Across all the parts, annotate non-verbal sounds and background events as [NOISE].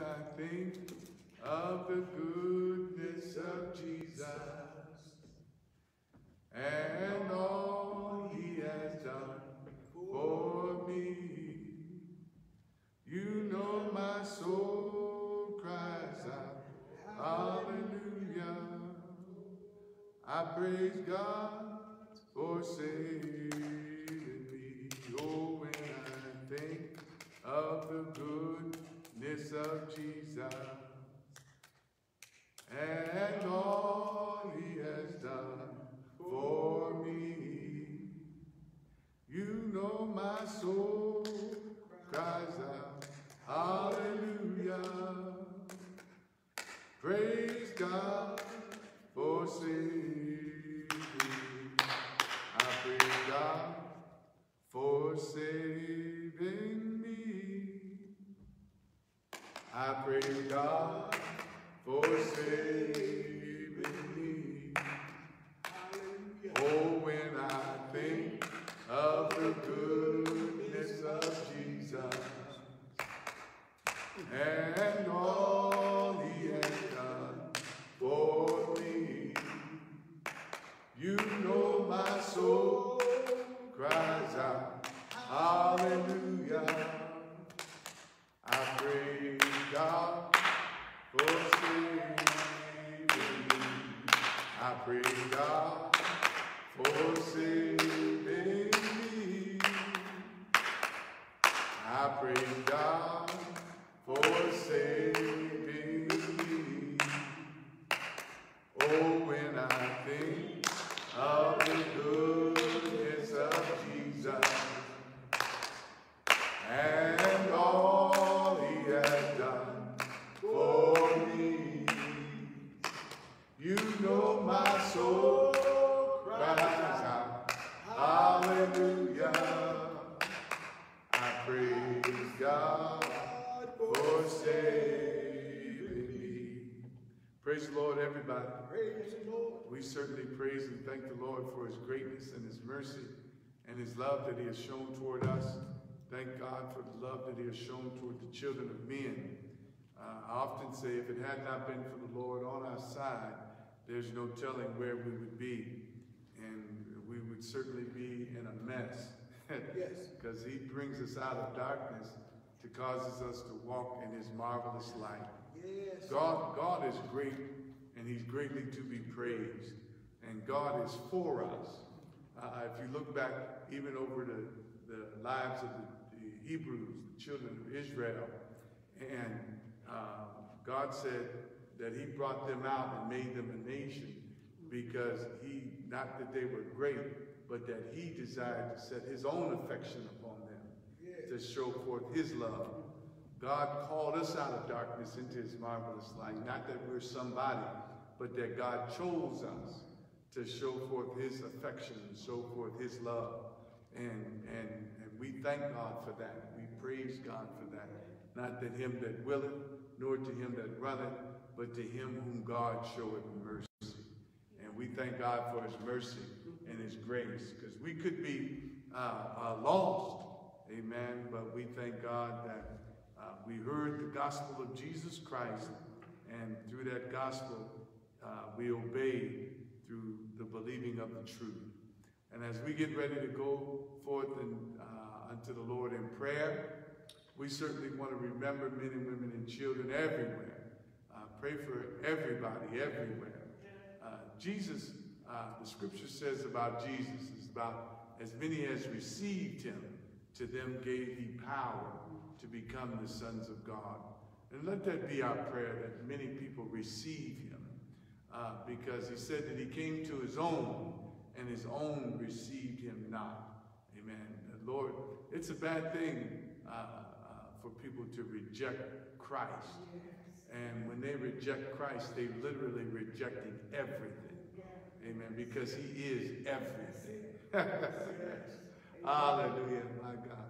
I think of the goodness of Jesus and all he has done for me. You know my soul cries out, Hallelujah. I praise God for saving me. Oh, when I think of the of Jesus and all he has done for me. You know my soul cries out, Hallelujah. Praise God for saving me. I praise God for saving me. I praise God for saving me. Oh, when I think of the goodness of Jesus and all he has done for me, you know my soul cries out, Hallelujah. I praise I praise God for saving me. I praise God for saving me. Oh, when I think of Praise the Lord, everybody. Praise the Lord. We certainly praise and thank the Lord for his greatness and his mercy and his love that he has shown toward us. Thank God for the love that he has shown toward the children of men. Uh, I often say if it had not been for the Lord on our side, there's no telling where we would be. And we would certainly be in a mess. [LAUGHS] Yes. Because he brings us out of darkness to causes us to walk in his marvelous light. Yes. God, God is great and he's greatly to be praised. And God is for us. Uh, if you look back even over the, the lives of the, the Hebrews, the children of Israel, and uh, God said that he brought them out and made them a nation because he, not that they were great, but that he desired to set his own affection upon them to show forth his love. God called us out of darkness into his marvelous light. Not that we're somebody, but that God chose us to show forth his affection and show forth his love. And, and, and we thank God for that. We praise God for that. Not that him that willeth, nor to him that runneth, but to him whom God showeth mercy. And we thank God for his mercy and his grace, because we could be uh, uh, lost, amen, but we thank God that uh, we heard the gospel of Jesus Christ, and through that gospel, uh, we obeyed through the believing of the truth. And as we get ready to go forth and, uh, unto the Lord in prayer, we certainly want to remember men and women and children everywhere. Uh, pray for everybody everywhere. Uh, Jesus, uh, the scripture says about Jesus, is about as many as received him, to them gave he power to become the sons of God. And let that be our prayer that many people receive him. Uh, because he said that he came to his own, and his own received him not. Amen. Lord, it's a bad thing uh, uh, for people to reject Christ. And when they reject Christ, they literally rejecting everything. Amen. Because he is everything. [LAUGHS] Hallelujah, my God.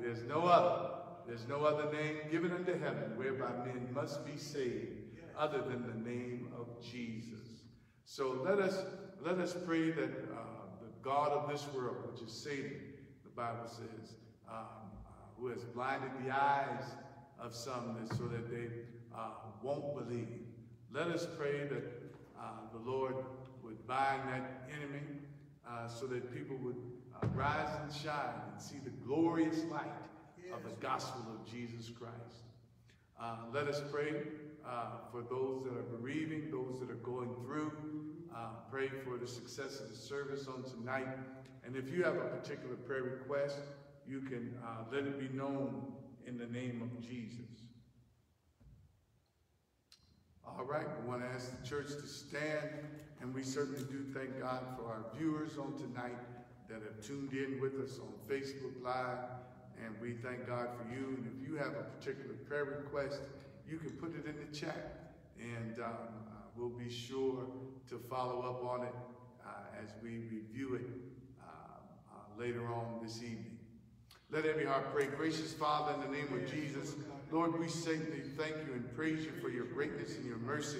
There's no other. There's no other name given unto heaven whereby men must be saved other than the name of Jesus. So let us let us pray that uh, the God of this world, which is Satan, the Bible says, um, uh, who has blinded the eyes of some so that they uh, won't believe. Let us pray that uh, the Lord would bind that enemy uh, so that people would uh, rise and shine and see the glorious light of the gospel of Jesus Christ. Uh, let us pray uh, for those that are bereaving, those that are going through. Uh, pray for the success of the service on tonight. And if you have a particular prayer request, you can uh, let it be known in the name of Jesus. All right, we want to ask the church to stand, and we certainly do thank God for our viewers on tonight that have tuned in with us on Facebook Live, and we thank God for you. And if you have a particular prayer request, you can put it in the chat, and um, uh, we'll be sure to follow up on it uh, as we review it uh, uh later on this evening. Let every heart pray. Gracious Father, in the name of Jesus, Lord, we say thank you and praise you for your greatness and your mercy.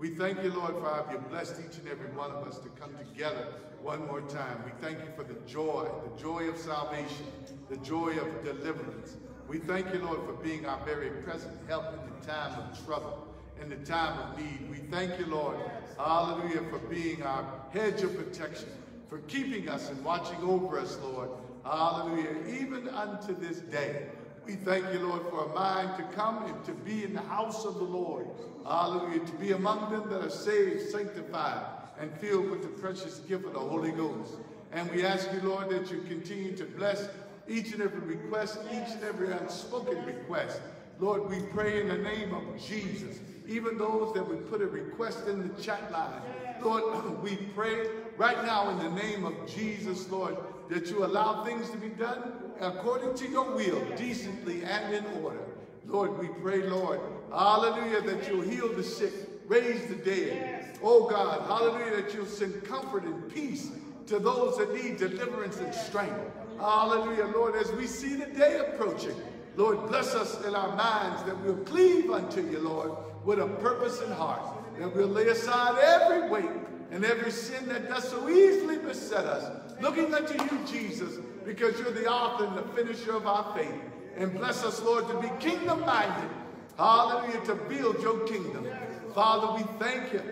We thank you, Lord, for how you blessed each and every one of us to come together one more time. We thank you for the joy, the joy of salvation, the joy of deliverance. We thank you, Lord, for being our very present help in the time of trouble, in the time of need. We thank you, Lord, hallelujah, for being our hedge of protection, for keeping us and watching over us, Lord. Hallelujah. Even unto this day. We thank you, Lord, for a mind to come and to be in the house of the Lord. Hallelujah. To be among them that are saved, sanctified, and filled with the precious gift of the Holy Ghost. And we ask you, Lord, that you continue to bless each and every request, each and every unspoken request. Lord, we pray in the name of Jesus. Even those that would put a request in the chat line. Lord, [CLEARS THROAT] we pray right now in the name of Jesus, Lord, that you allow things to be done according to your will, decently and in order. Lord, we pray, Lord, hallelujah, that you'll heal the sick, raise the dead. Oh God, hallelujah, that you'll send comfort and peace to those that need deliverance and strength. Hallelujah, Lord, as we see the day approaching, Lord, bless us in our minds that we'll cleave unto you, Lord, with a purpose in heart, that we'll lay aside every weight and every sin that does so easily beset us, looking unto you, Jesus, because you're the author and the finisher of our faith. And bless us, Lord, to be kingdom minded. Hallelujah, to build your kingdom. Father, we thank you.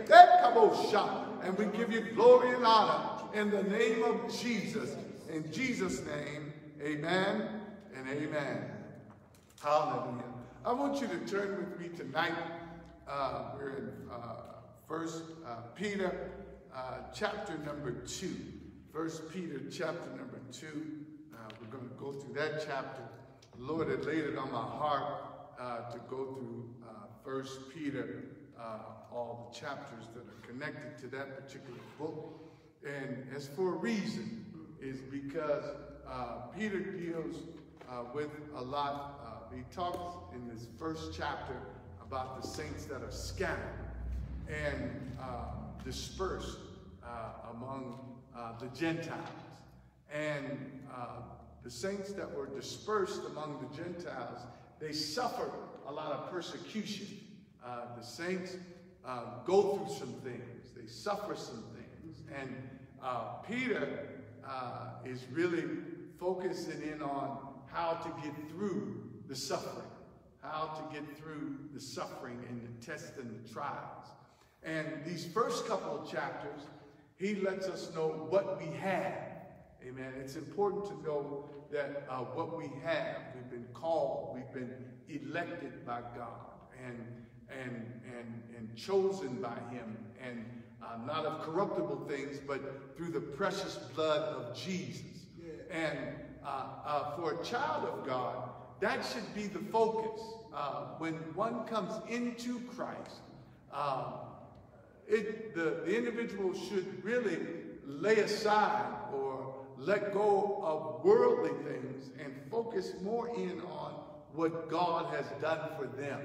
And we give you glory and honor in the name of Jesus. In Jesus' name, amen and amen. Hallelujah. I want you to turn with me tonight. Uh, we're in uh, First uh, uh, Peter chapter number 2. First Peter chapter number 2 go through that chapter. The Lord had laid it on my heart uh, to go through uh, First Peter, uh, all the chapters that are connected to that particular book. And as for a reason, is because uh, Peter deals with a lot. he talks in this first chapter about the saints that are scattered and dispersed uh, among uh, the Gentiles. And uh, the saints that were dispersed among the Gentiles, they suffered a lot of persecution. Uh, the saints uh, go through some things. They suffer some things. And uh, Peter is really focusing in on how to get through the suffering, how to get through the suffering and the tests and the trials. And these first couple of chapters, he lets us know what we have. Amen. It's important to know that uh, what we have, we've been called, we've been elected by God and, and, and, and chosen by him, and uh, not of corruptible things, but through the precious blood of Jesus. Yeah. And uh, uh for a child of God, that should be the focus. Uh, when one comes into Christ, um, it, the, the individual should really lay aside or let go of worldly things and focus more in on what God has done for them.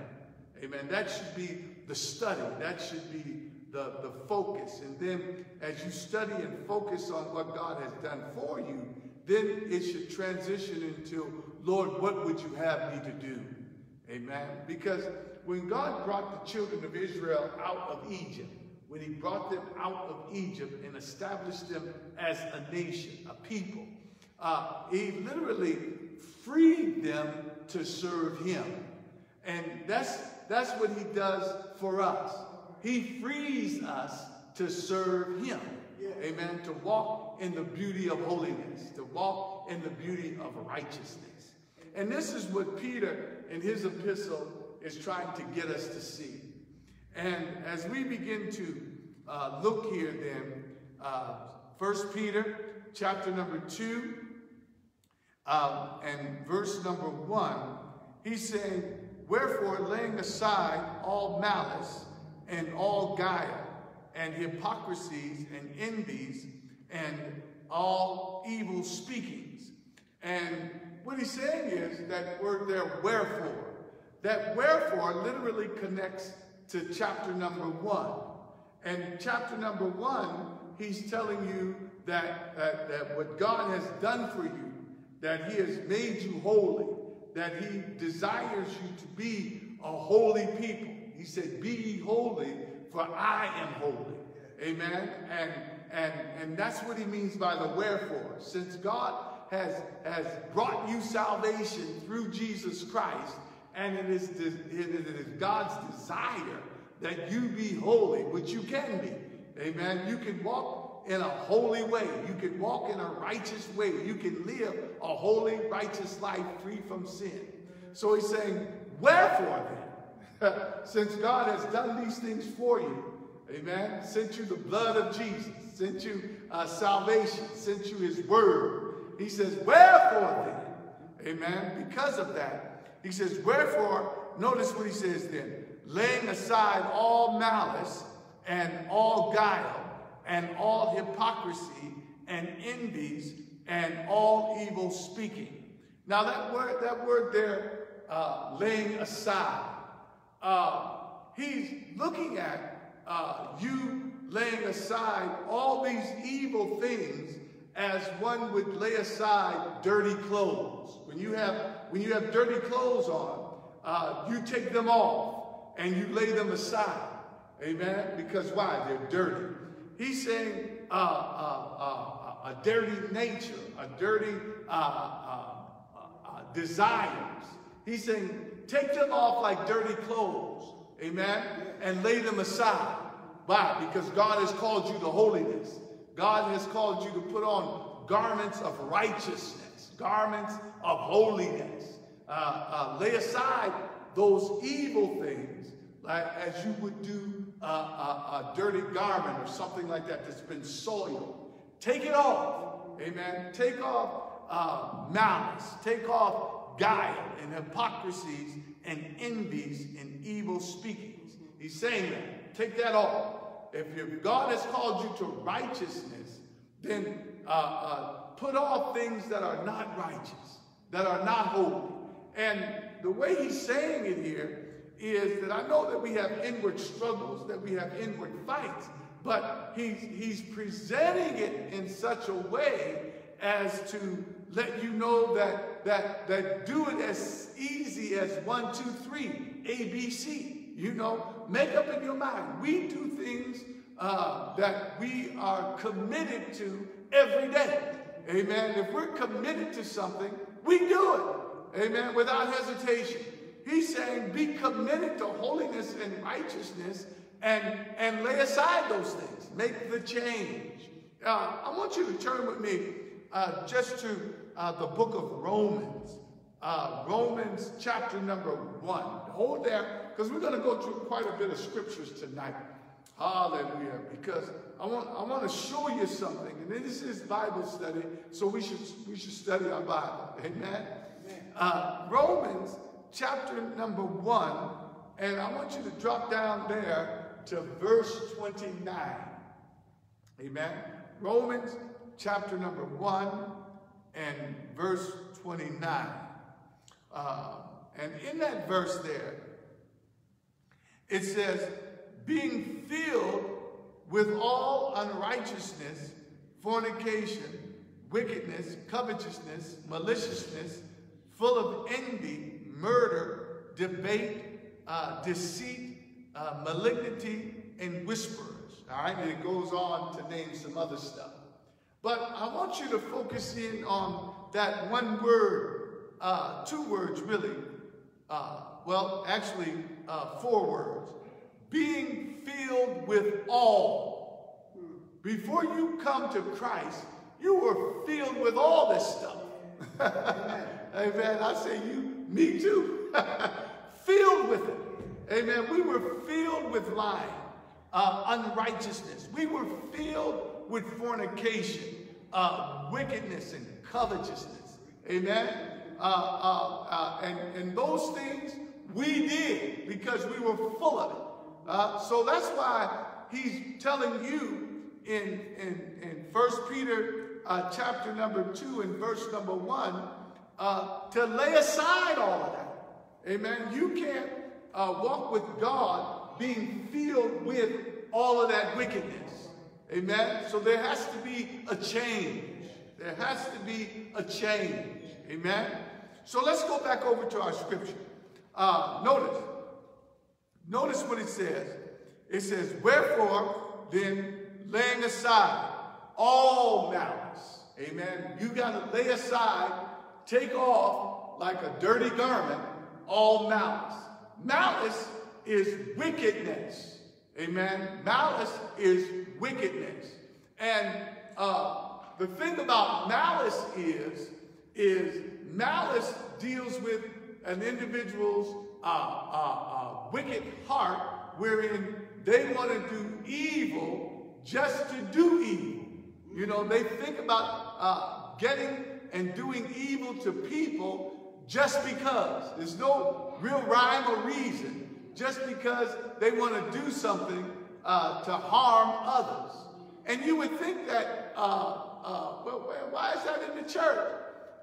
Amen. That should be the study. That should be the, the focus. And then as you study and focus on what God has done for you, then it should transition into, Lord, what would you have me to do? Amen. Because when God brought the children of Israel out of Egypt, when he brought them out of Egypt and established them as a nation, a people. Uh, he literally freed them to serve him. And that's, that's what he does for us. He frees us to serve him. Amen. To walk in the beauty of holiness, to walk in the beauty of righteousness. And this is what Peter in his epistle is trying to get us to see. And as we begin to uh, look here then, uh, 1 Peter chapter number 2 um, and verse number 1, he's saying, Wherefore, laying aside all malice and all guile and hypocrisies and envies and all evil speakings. And what he's saying is that word there, wherefore. That wherefore literally connects to chapter number one. And chapter number one, he's telling you that, that, that what God has done for you, that he has made you holy, that he desires you to be a holy people. He said, be ye holy, for I am holy. Amen. And and and that's what he means by the wherefore. Since God has has brought you salvation through Jesus Christ, and it is, it is God's desire that you be holy, which you can be. Amen. You can walk in a holy way. You can walk in a righteous way. You can live a holy, righteous life free from sin. So he's saying, wherefore then, [LAUGHS] since God has done these things for you, amen, sent you the blood of Jesus, sent you uh, salvation, sent you his word, he says, wherefore then, amen, because of that, he says, Wherefore, notice what he says then, laying aside all malice and all guile and all hypocrisy and envies and all evil speaking. Now that word, that word there, uh, laying aside, uh, he's looking at uh, you laying aside all these evil things as one would lay aside dirty clothes. When you have, when you have dirty clothes on, uh, you take them off and you lay them aside. Amen? Because why? They're dirty. He's saying uh, uh, uh a dirty nature, a dirty uh, uh, desires. He's saying take them off like dirty clothes. Amen? And lay them aside. Why? Because God has called you to holiness. God has called you to put on garments of righteousness, garments of holiness. Uh, uh, lay aside those evil things like, as you would do a, a, a dirty garment or something like that that's been soiled. Take it off. Amen. Take off uh, malice. Take off guile and hypocrisies and envies and evil speakings. He's saying that. Take that off if God has called you to righteousness, then uh, uh, put off things that are not righteous, that are not holy. And the way he's saying it here is that I know that we have inward struggles, that we have inward fights, but he's, he's presenting it in such a way as to let you know that, that, that do it as easy as one, two, three, A, B, C. You know, make up in your mind. We do things uh, that we are committed to every day. Amen. If we're committed to something, we do it. Amen. Without hesitation. He's saying be committed to holiness and righteousness and, and lay aside those things. Make the change. Uh, I want you to turn with me uh, just to uh, the book of Romans. Uh, Romans chapter number one. Hold there because we're going to go through quite a bit of scriptures tonight. Hallelujah. Because I want, I want to show you something. And this is Bible study, so we should, we should study our Bible. Amen. Uh, Romans chapter number one, and I want you to drop down there to verse 29. Amen. Romans chapter number one and verse 29. Uh, and in that verse there, it says, being filled with all unrighteousness, fornication, wickedness, covetousness, maliciousness, full of envy, murder, debate, uh, deceit, uh, malignity, and whisperers. All right, and it goes on to name some other stuff. But I want you to focus in on that one word, uh, two words really, uh, well, actually, uh, four words. Being filled with all. Before you come to Christ, you were filled with all this stuff. [LAUGHS] Amen. I say you, me too. [LAUGHS] filled with it. Amen. We were filled with lying, uh, unrighteousness. We were filled with fornication, uh, wickedness, and covetousness. Amen. Uh, uh, uh, and, and those things we did because we were full of it. Uh, so that's why he's telling you in, in, in 1 Peter uh, chapter number 2 and verse number 1 uh, to lay aside all of that. Amen. You can't uh, walk with God being filled with all of that wickedness. Amen. So there has to be a change. There has to be a change. Amen. So let's go back over to our scripture. Uh, notice. Notice what it says. It says, Wherefore, then, laying aside all malice. Amen. You got to lay aside, take off like a dirty garment, all malice. Malice is wickedness. Amen. Malice is wickedness. And uh, the thing about malice is, is malice deals with an individual's uh wicked heart wherein they want to do evil just to do evil. You know, they think about uh, getting and doing evil to people just because. There's no real rhyme or reason. Just because they want to do something uh, to harm others. And you would think that, uh, uh well, why is that in the church?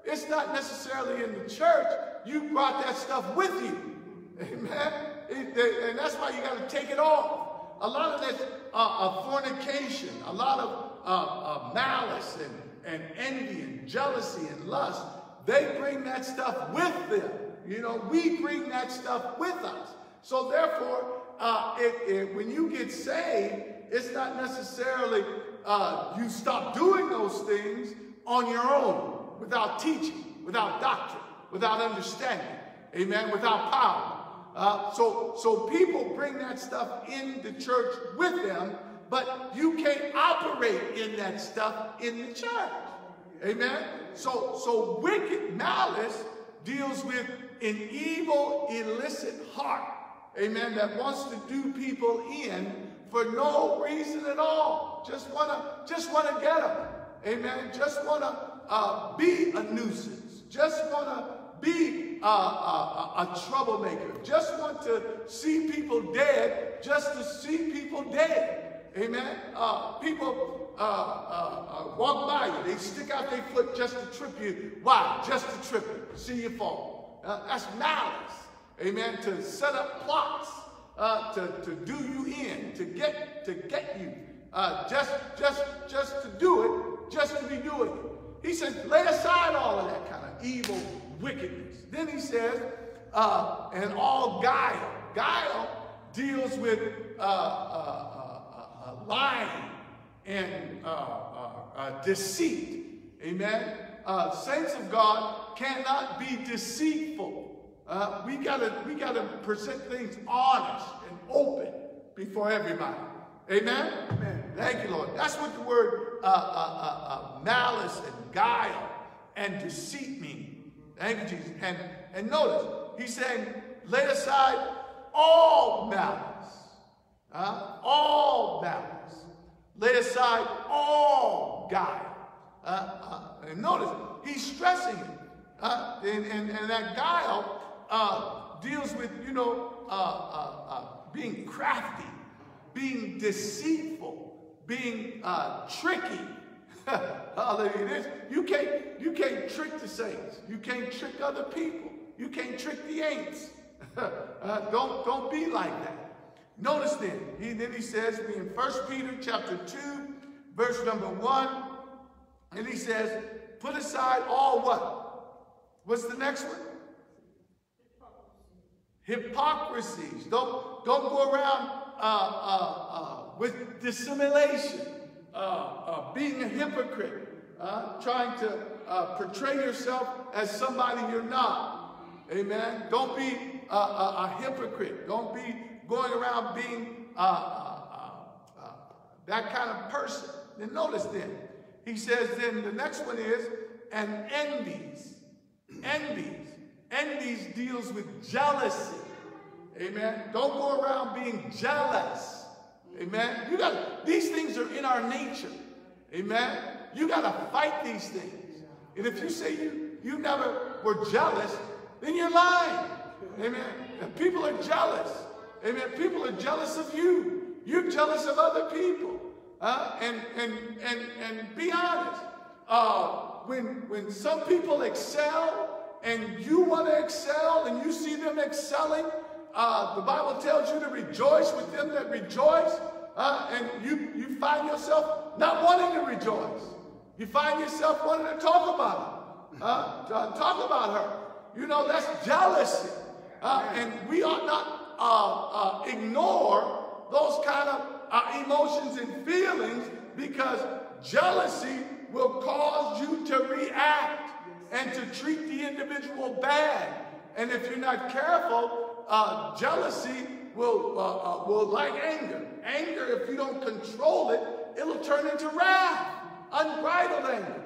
It's not necessarily in the church. You brought that stuff with you. Amen. and that's why you got to take it off. A lot of this uh, fornication, a lot of uh, uh, malice and, and envy and jealousy and lust, they bring that stuff with them. You know, we bring that stuff with us. So therefore, uh, it, it, when you get saved, it's not necessarily uh, you stop doing those things on your own, without teaching, without doctrine, without understanding, amen, without power. Uh, so, so people bring that stuff in the church with them but you can't operate in that stuff in the church. Amen? So, so wicked malice deals with an evil, illicit heart. Amen? That wants to do people in for no reason at all. Just wanna, just wanna get them. Amen? Just wanna uh, be a nuisance. Just wanna be a, a, a, troublemaker. Just want to see people dead just to see people dead. Amen. Uh, people uh, uh, uh, walk by you. They stick out their foot just to trip you. Why? Just to trip you. See you fall. Uh, that's malice. Amen. To set up plots to, to do you in, to get to get you. just just just to do it, just to be doing it. He says, lay aside all of that kind of evil wickedness. Then he says, and all guile. Guile deals with uh, lying and uh, uh, uh, deceit. Amen. Uh, saints of God cannot be deceitful. Uh, we gotta we gotta present things honest and open before everybody. Amen. Amen. Thank you, Lord. That's what the word uh, malice and guile and deceit me. Thank you, Jesus. And and notice he's saying, lay aside all malice all malice. Lay aside all guile. Uh, uh, and notice, he's stressing it. Uh, and, and, and, that guile uh, deals with, you know, uh, being crafty, being deceitful, being tricky. [LAUGHS] Hallelujah. You can't, you can't trick the saints. You can't trick other people. You can't trick the ain'ts. [LAUGHS] don't, don't be like that. Notice then, he, then he says, in 1 Peter chapter 2, verse number 1, and he says, put aside all what? What's the next one? Hypocrisies. Don't, don't go around uh, uh, uh, with dissimulation, uh, uh, being a hypocrite, uh, trying to portray yourself as somebody you're not. Amen. Don't be a, a, a hypocrite. Don't be going around being uh, uh, uh, that kind of person. Then notice then, he says then the next one is, and envies. Envies. Envies deals with jealousy. Amen. Don't go around being jealous. Amen. You got these things are in our nature. Amen. You got to fight these things. And if you say you you never were jealous, then you're lying. Amen. And people are jealous. Amen. People are jealous of you. You're jealous of other people. Uh, and, and, and, and be honest. Uh, when, when some people excel and you want to excel and you see them excelling, uh, the Bible tells you to rejoice with them that rejoice. Uh, and you, you find yourself not wanting to rejoice. You find yourself wanting to talk about it. Uh, talk about her. You know, that's jealousy. Uh, and we ought not uh, uh, ignore those kind of uh, emotions and feelings because jealousy will cause you to react and to treat the individual bad. And if you're not careful, jealousy will, uh, uh, will like anger. Anger, if you don't control it, it'll turn into wrath, unbridled anger.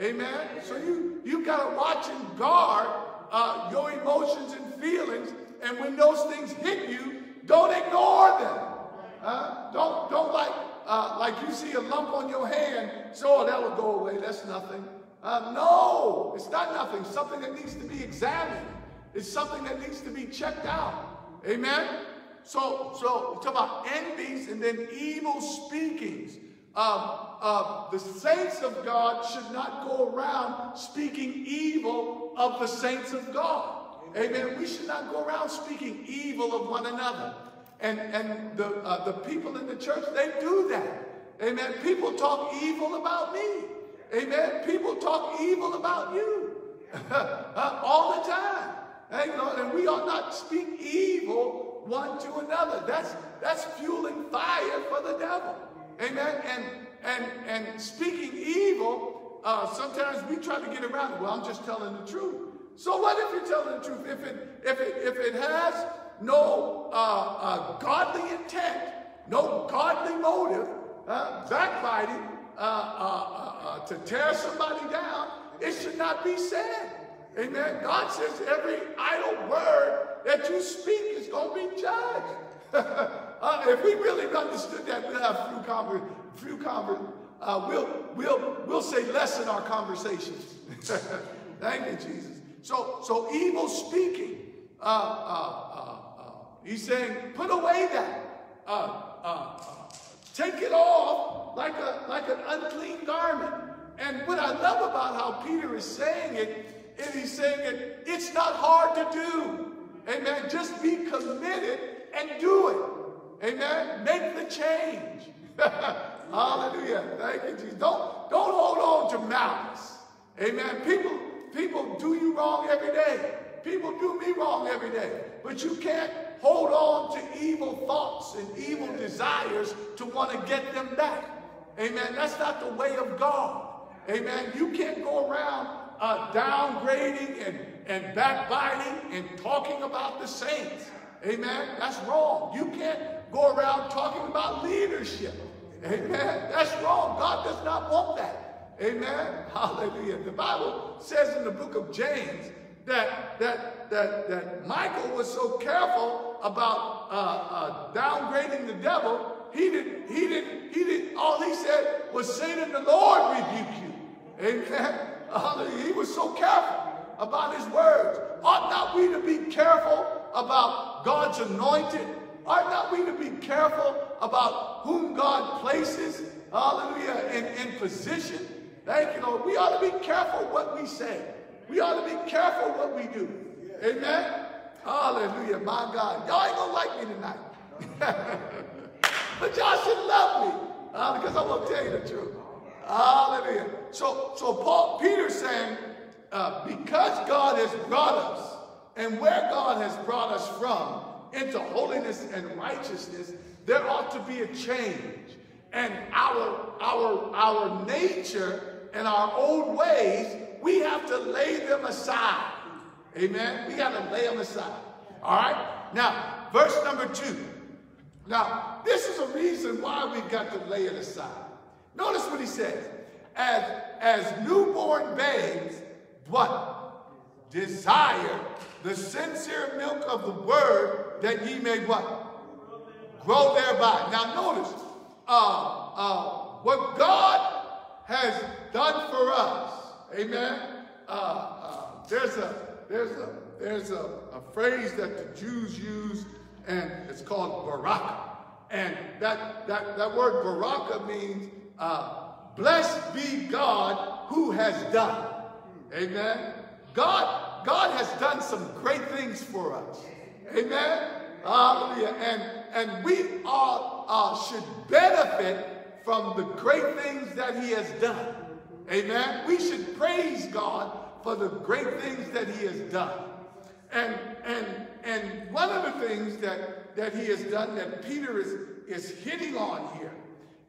Amen? So you, you got to watch and guard uh, your emotions and feelings. And when those things hit you, don't ignore them. Uh, don't, don't like, uh, like you see a lump on your hand, so oh, that'll go away. That's nothing. Uh, no, it's not nothing. Something that needs to be examined. It's something that needs to be checked out. Amen? So, so we talk about envies and then evil speakings. Uh, the saints of God should not go around speaking evil of the saints of God. Amen. We should not go around speaking evil of one another. And, and the, uh, the people in the church, they do that. Amen. People talk evil about me. Amen. People talk evil about you [LAUGHS] uh, all the time. And, and we ought not speak evil one to another. That's, that's fueling fire for the devil. Amen. And and and speaking evil, uh, sometimes we try to get around it. Well, I'm just telling the truth. So what if you're telling the truth? If it if it if it has no uh, uh, godly intent, no godly motive, uh, backbiting uh, uh, to tear somebody down, it should not be said. Amen. God says every idle word that you speak is going to be judged. [LAUGHS] uh, if we really understood that, we'll have few conver- few conver- uh, we'll, we'll, we'll say less in our conversations. [LAUGHS] Thank you, Jesus. So, so evil speaking, uh, uh, uh, uh he's saying, put away that. take it off like, a, like an unclean garment. And what I love about how Peter is saying it, is he's saying it, it's not hard to do. Amen. Just be committed and do it. Amen. Make the change. [LAUGHS] Hallelujah. Thank you, Jesus. Don't, don't hold on to malice. Amen. People, people do you wrong every day. People do me wrong every day. But you can't hold on to evil thoughts and evil desires to want to get them back. Amen. That's not the way of God. Amen. You can't go around uh, downgrading and, and backbiting and talking about the saints. Amen. That's wrong. You can't go around talking about leadership. Amen. That's wrong. God does not want that. Amen. [LAUGHS] Hallelujah. The Bible says in the book of James that that that that Michael was so careful about uh, uh, downgrading the devil. He didn't. He didn't. He didn't. All he said was, "Satan, the Lord rebuke you." Amen. Hallelujah. He was so careful about his words. Ought not we to be careful about God's anointed? Ought not we to be careful about whom God places, hallelujah, in, in position? Thank you, Lord. We ought to be careful what we say. We ought to be careful what we do. Amen? Hallelujah, my God. Y'all ain't gonna like me tonight. [LAUGHS] but y'all should love me uh, because I'm gonna tell you the truth. Hallelujah. So, so Paul, Peter's saying, uh, because God has brought us and where God has brought us from into holiness and righteousness, there ought to be a change. And our, our, our nature and our old ways, we have to lay them aside. Amen? We got to lay them aside. All right? Now, verse number two. Now, this is a reason why we've got to lay it aside. Notice what he says. As, as newborn babes, what? Desire the sincere milk of the word that ye may what? Grow thereby. Now notice, uh, uh, what God has done for us, amen, uh, uh, there's a, there's a, there's a, a phrase that the Jews use, and it's called baraka. And that, that, that word baraka means, uh, blessed be God who has done. Amen. God, God has done some great things for us. Amen. Hallelujah. And, and we all uh, should benefit from the great things that he has done. Amen. We should praise God for the great things that he has done. And, and, and one of the things that, that he has done that Peter is, is hitting on here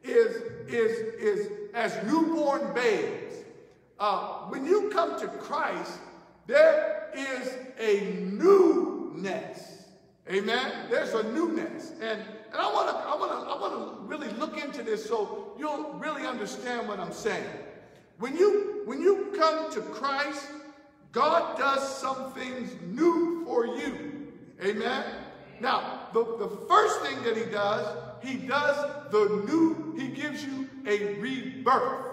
is, is, is as newborn babes. Uh, when you come to Christ, there is a newness. Amen? There's a newness. And, and I want to I wanna, I wanna really look into this so you'll really understand what I'm saying. When you, when you come to Christ, God does some things new for you. Amen? Now, the, the first thing that he does, he does the new, he gives you a rebirth.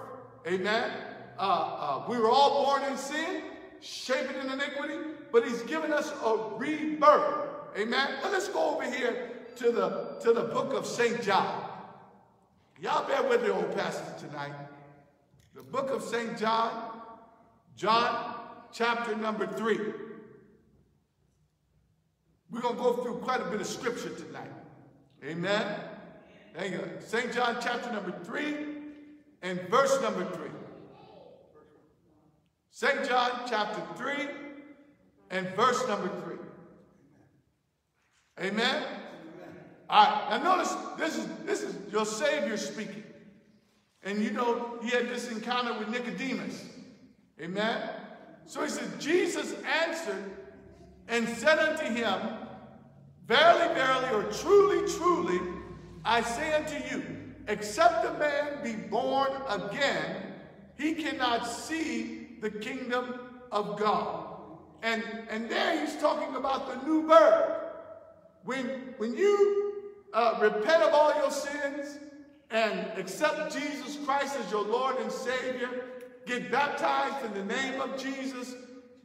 Amen? Uh, uh, we were all born in sin, shaped in iniquity, but he's given us a rebirth. Amen? Let's go over here to the, to the book of St. John. Y'all bear with the old passage tonight. The book of St. John, John chapter number 3. We're going to go through quite a bit of scripture tonight. Amen. St. John chapter number 3 and verse number 3. St. John chapter 3 and verse number 3. Amen. All right. Now notice this is this is your Savior speaking. And you know he had this encounter with Nicodemus. Amen. So he said, Jesus answered and said unto him, Verily, verily, or truly, truly, I say unto you, except a man be born again, he cannot see the kingdom of God. And, and there he's talking about the new birth. When, when you uh, repent of all your sins and accept Jesus Christ as your Lord and Savior, get baptized in the name of Jesus,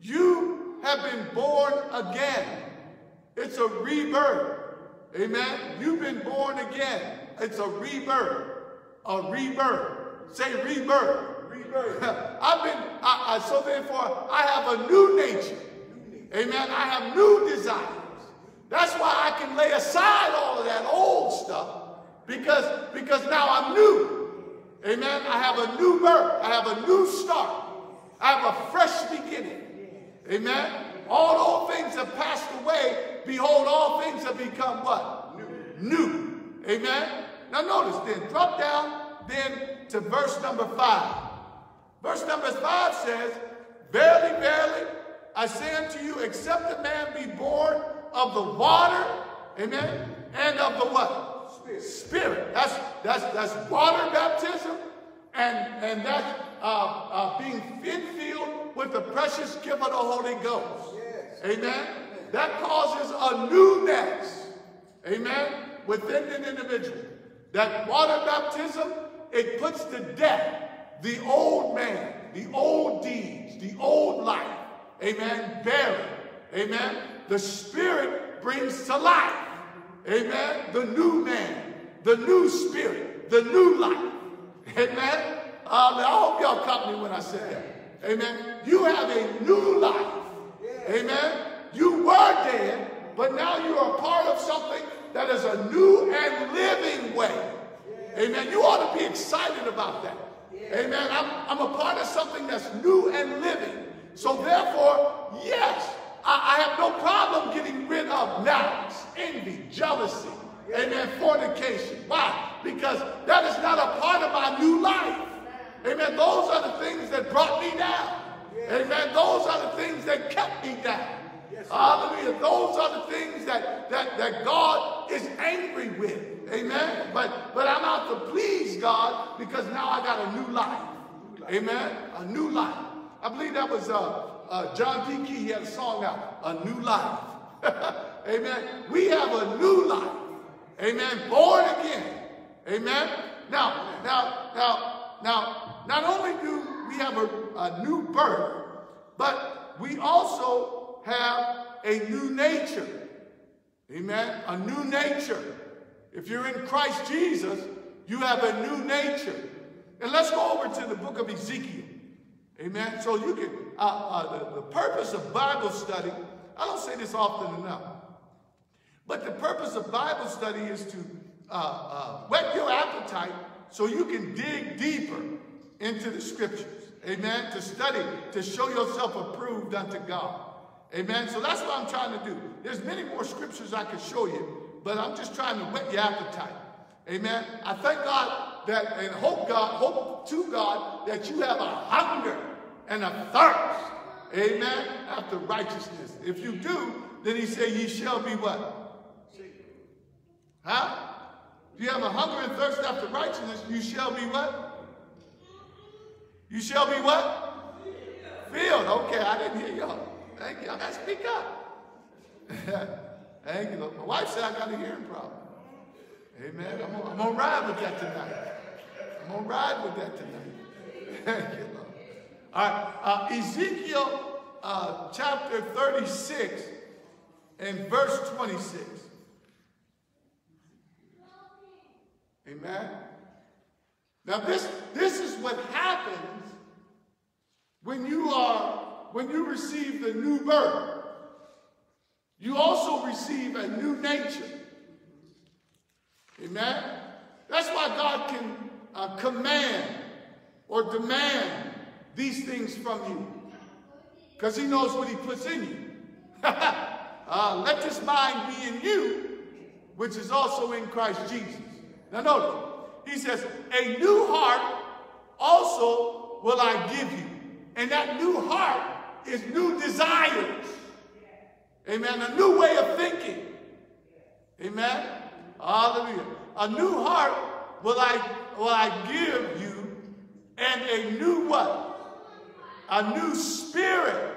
you have been born again. It's a rebirth. Amen. You've been born again. It's a rebirth. A rebirth. Say rebirth. Rebirth. [LAUGHS] I've been, I, I, so therefore, I have a new nature. Amen. I have new desires. That's why I can lay aside all of that old stuff because, because now I'm new. Amen. I have a new birth. I have a new start. I have a fresh beginning. Amen. All old things have passed away. Behold, all things have become what? New. New. Amen. Now notice then, drop down then to verse number five. Verse number five says, Verily, verily, I say unto you, except a man be born of the water, amen, and of the what? Spirit. Spirit. That's that's that's water baptism, and and that's uh, uh, being filled with the precious gift of the Holy Ghost. Yes. Amen. That causes a newness, amen, within an individual. That water baptism, it puts to death the old man, the old deeds, the old life. Amen. Buried. Amen. The Spirit brings to life. Amen. The new man, the new spirit, the new life. Amen. Um, I hope y'all caught me when I said that. Amen. You have a new life. Amen. You were dead, but now you are part of something that is a new and living way. Amen. You ought to be excited about that. Amen. I'm, I'm a part of something that's new and living. So therefore, yes, I, I have no problem getting rid of malice, envy, jealousy, amen, fornication. Why? Because that is not a part of my new life. Amen. Those are the things that brought me down. Amen. Those are the things that kept me down. Hallelujah. Those are the things that, that, that God is angry with. Amen. But but I'm out to please God because now I got a new life. Amen. A new life. I believe that was uh, uh, John P. Kee. He had a song out, A New Life. [LAUGHS] Amen. We have a new life. Amen. Born again. Amen. Now, now, now, now, not only do we have a, a new birth, but we also have a new nature. Amen. A new nature. If you're in Christ Jesus, you have a new nature. And let's go over to the book of Ezekiel. Amen. So you can, uh, uh, the, the purpose of Bible study, I don't say this often enough, but the purpose of Bible study is to uh, uh, whet your appetite so you can dig deeper into the scriptures. Amen. To study, to show yourself approved unto God. Amen. So that's what I'm trying to do. There's many more scriptures I could show you, but I'm just trying to whet your appetite. Amen. I thank God that and hope God, hope to God that you have a hunger and a thirst. Amen. After righteousness. If you do, then he said, ye shall be what? Huh? If you have a hunger and thirst after righteousness, you shall be what? You shall be what? Filled. Okay, I didn't hear y'all. Thank you. I gotta speak up. [LAUGHS] Thank you. My wife said I got a hearing problem. Amen. I'm I'm gonna ride with that tonight. I'm gonna ride with that tonight. [LAUGHS] Thank you, Lord. All right. Uh, Ezekiel uh, chapter 36 and verse 26. Amen. Now this, this is what happens when you are, when you receive the new birth. You also receive a new nature. Amen. That's why God can uh, command or demand these things from you. Because he knows what he puts in you. [LAUGHS] uh, let this mind be in you, which is also in Christ Jesus. Now notice, he says, a new heart also will I give you. And that new heart is new desires. Amen. A new way of thinking. Amen. Hallelujah. A new heart will I will I give you, and a new what? A new spirit.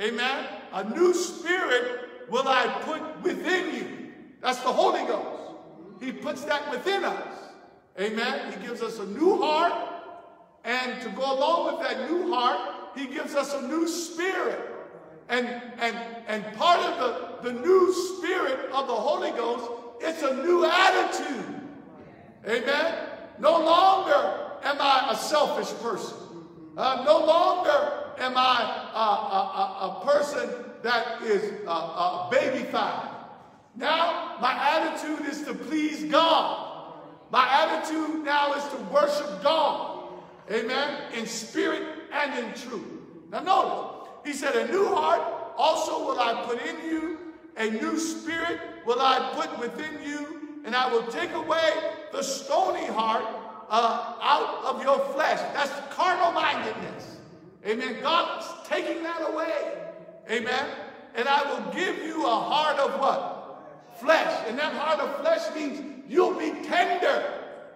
Amen. A new spirit will I put within you. That's the Holy Ghost. He puts that within us. Amen. He gives us a new heart. And to go along with that new heart, he gives us a new spirit. And, and, and part of the, the new spirit of the Holy Ghost, it's a new attitude. Amen. No longer am I a selfish person. Uh, no longer am I a, a, a, a person that is a, a baby-fied. Now, my attitude is to please God. My attitude now is to worship God. Amen. In spirit and in truth. Now, notice, he said, A new heart also will I put in you, a new spirit will I put within you, and I will take away the stony heart uh, out of your flesh. That's carnal mindedness. Amen. God's taking that away. Amen. And I will give you a heart of what? flesh. And that heart of flesh means you'll be tender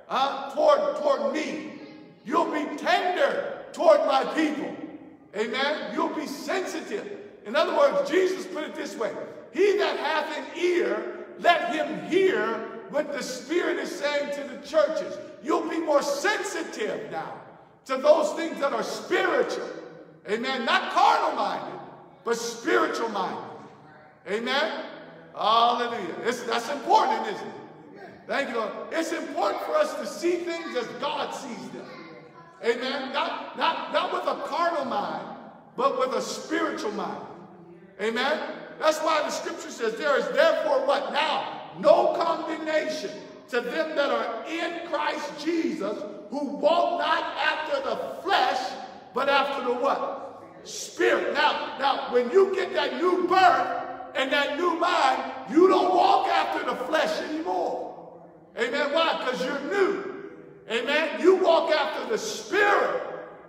uh, toward, toward me. You'll be tender toward my people. Amen. You'll be sensitive. In other words, Jesus put it this way He that hath an ear, let him hear what the Spirit is saying to the churches. You'll be more sensitive now to those things that are spiritual. Amen. Not carnal minded, but spiritual minded. Amen. Hallelujah. It's, that's important, isn't it? Thank you, Lord. It's important for us to see things as God sees them. Amen. Not, not, not with a carnal mind, but with a spiritual mind. Amen. That's why the scripture says there is therefore what now? No condemnation to them that are in Christ Jesus who walk not after the flesh, but after the what? Spirit. Now, now when you get that new birth, and that new mind, you don't walk after the flesh anymore. Amen. Why? Because you're new. Amen. You walk after the Spirit.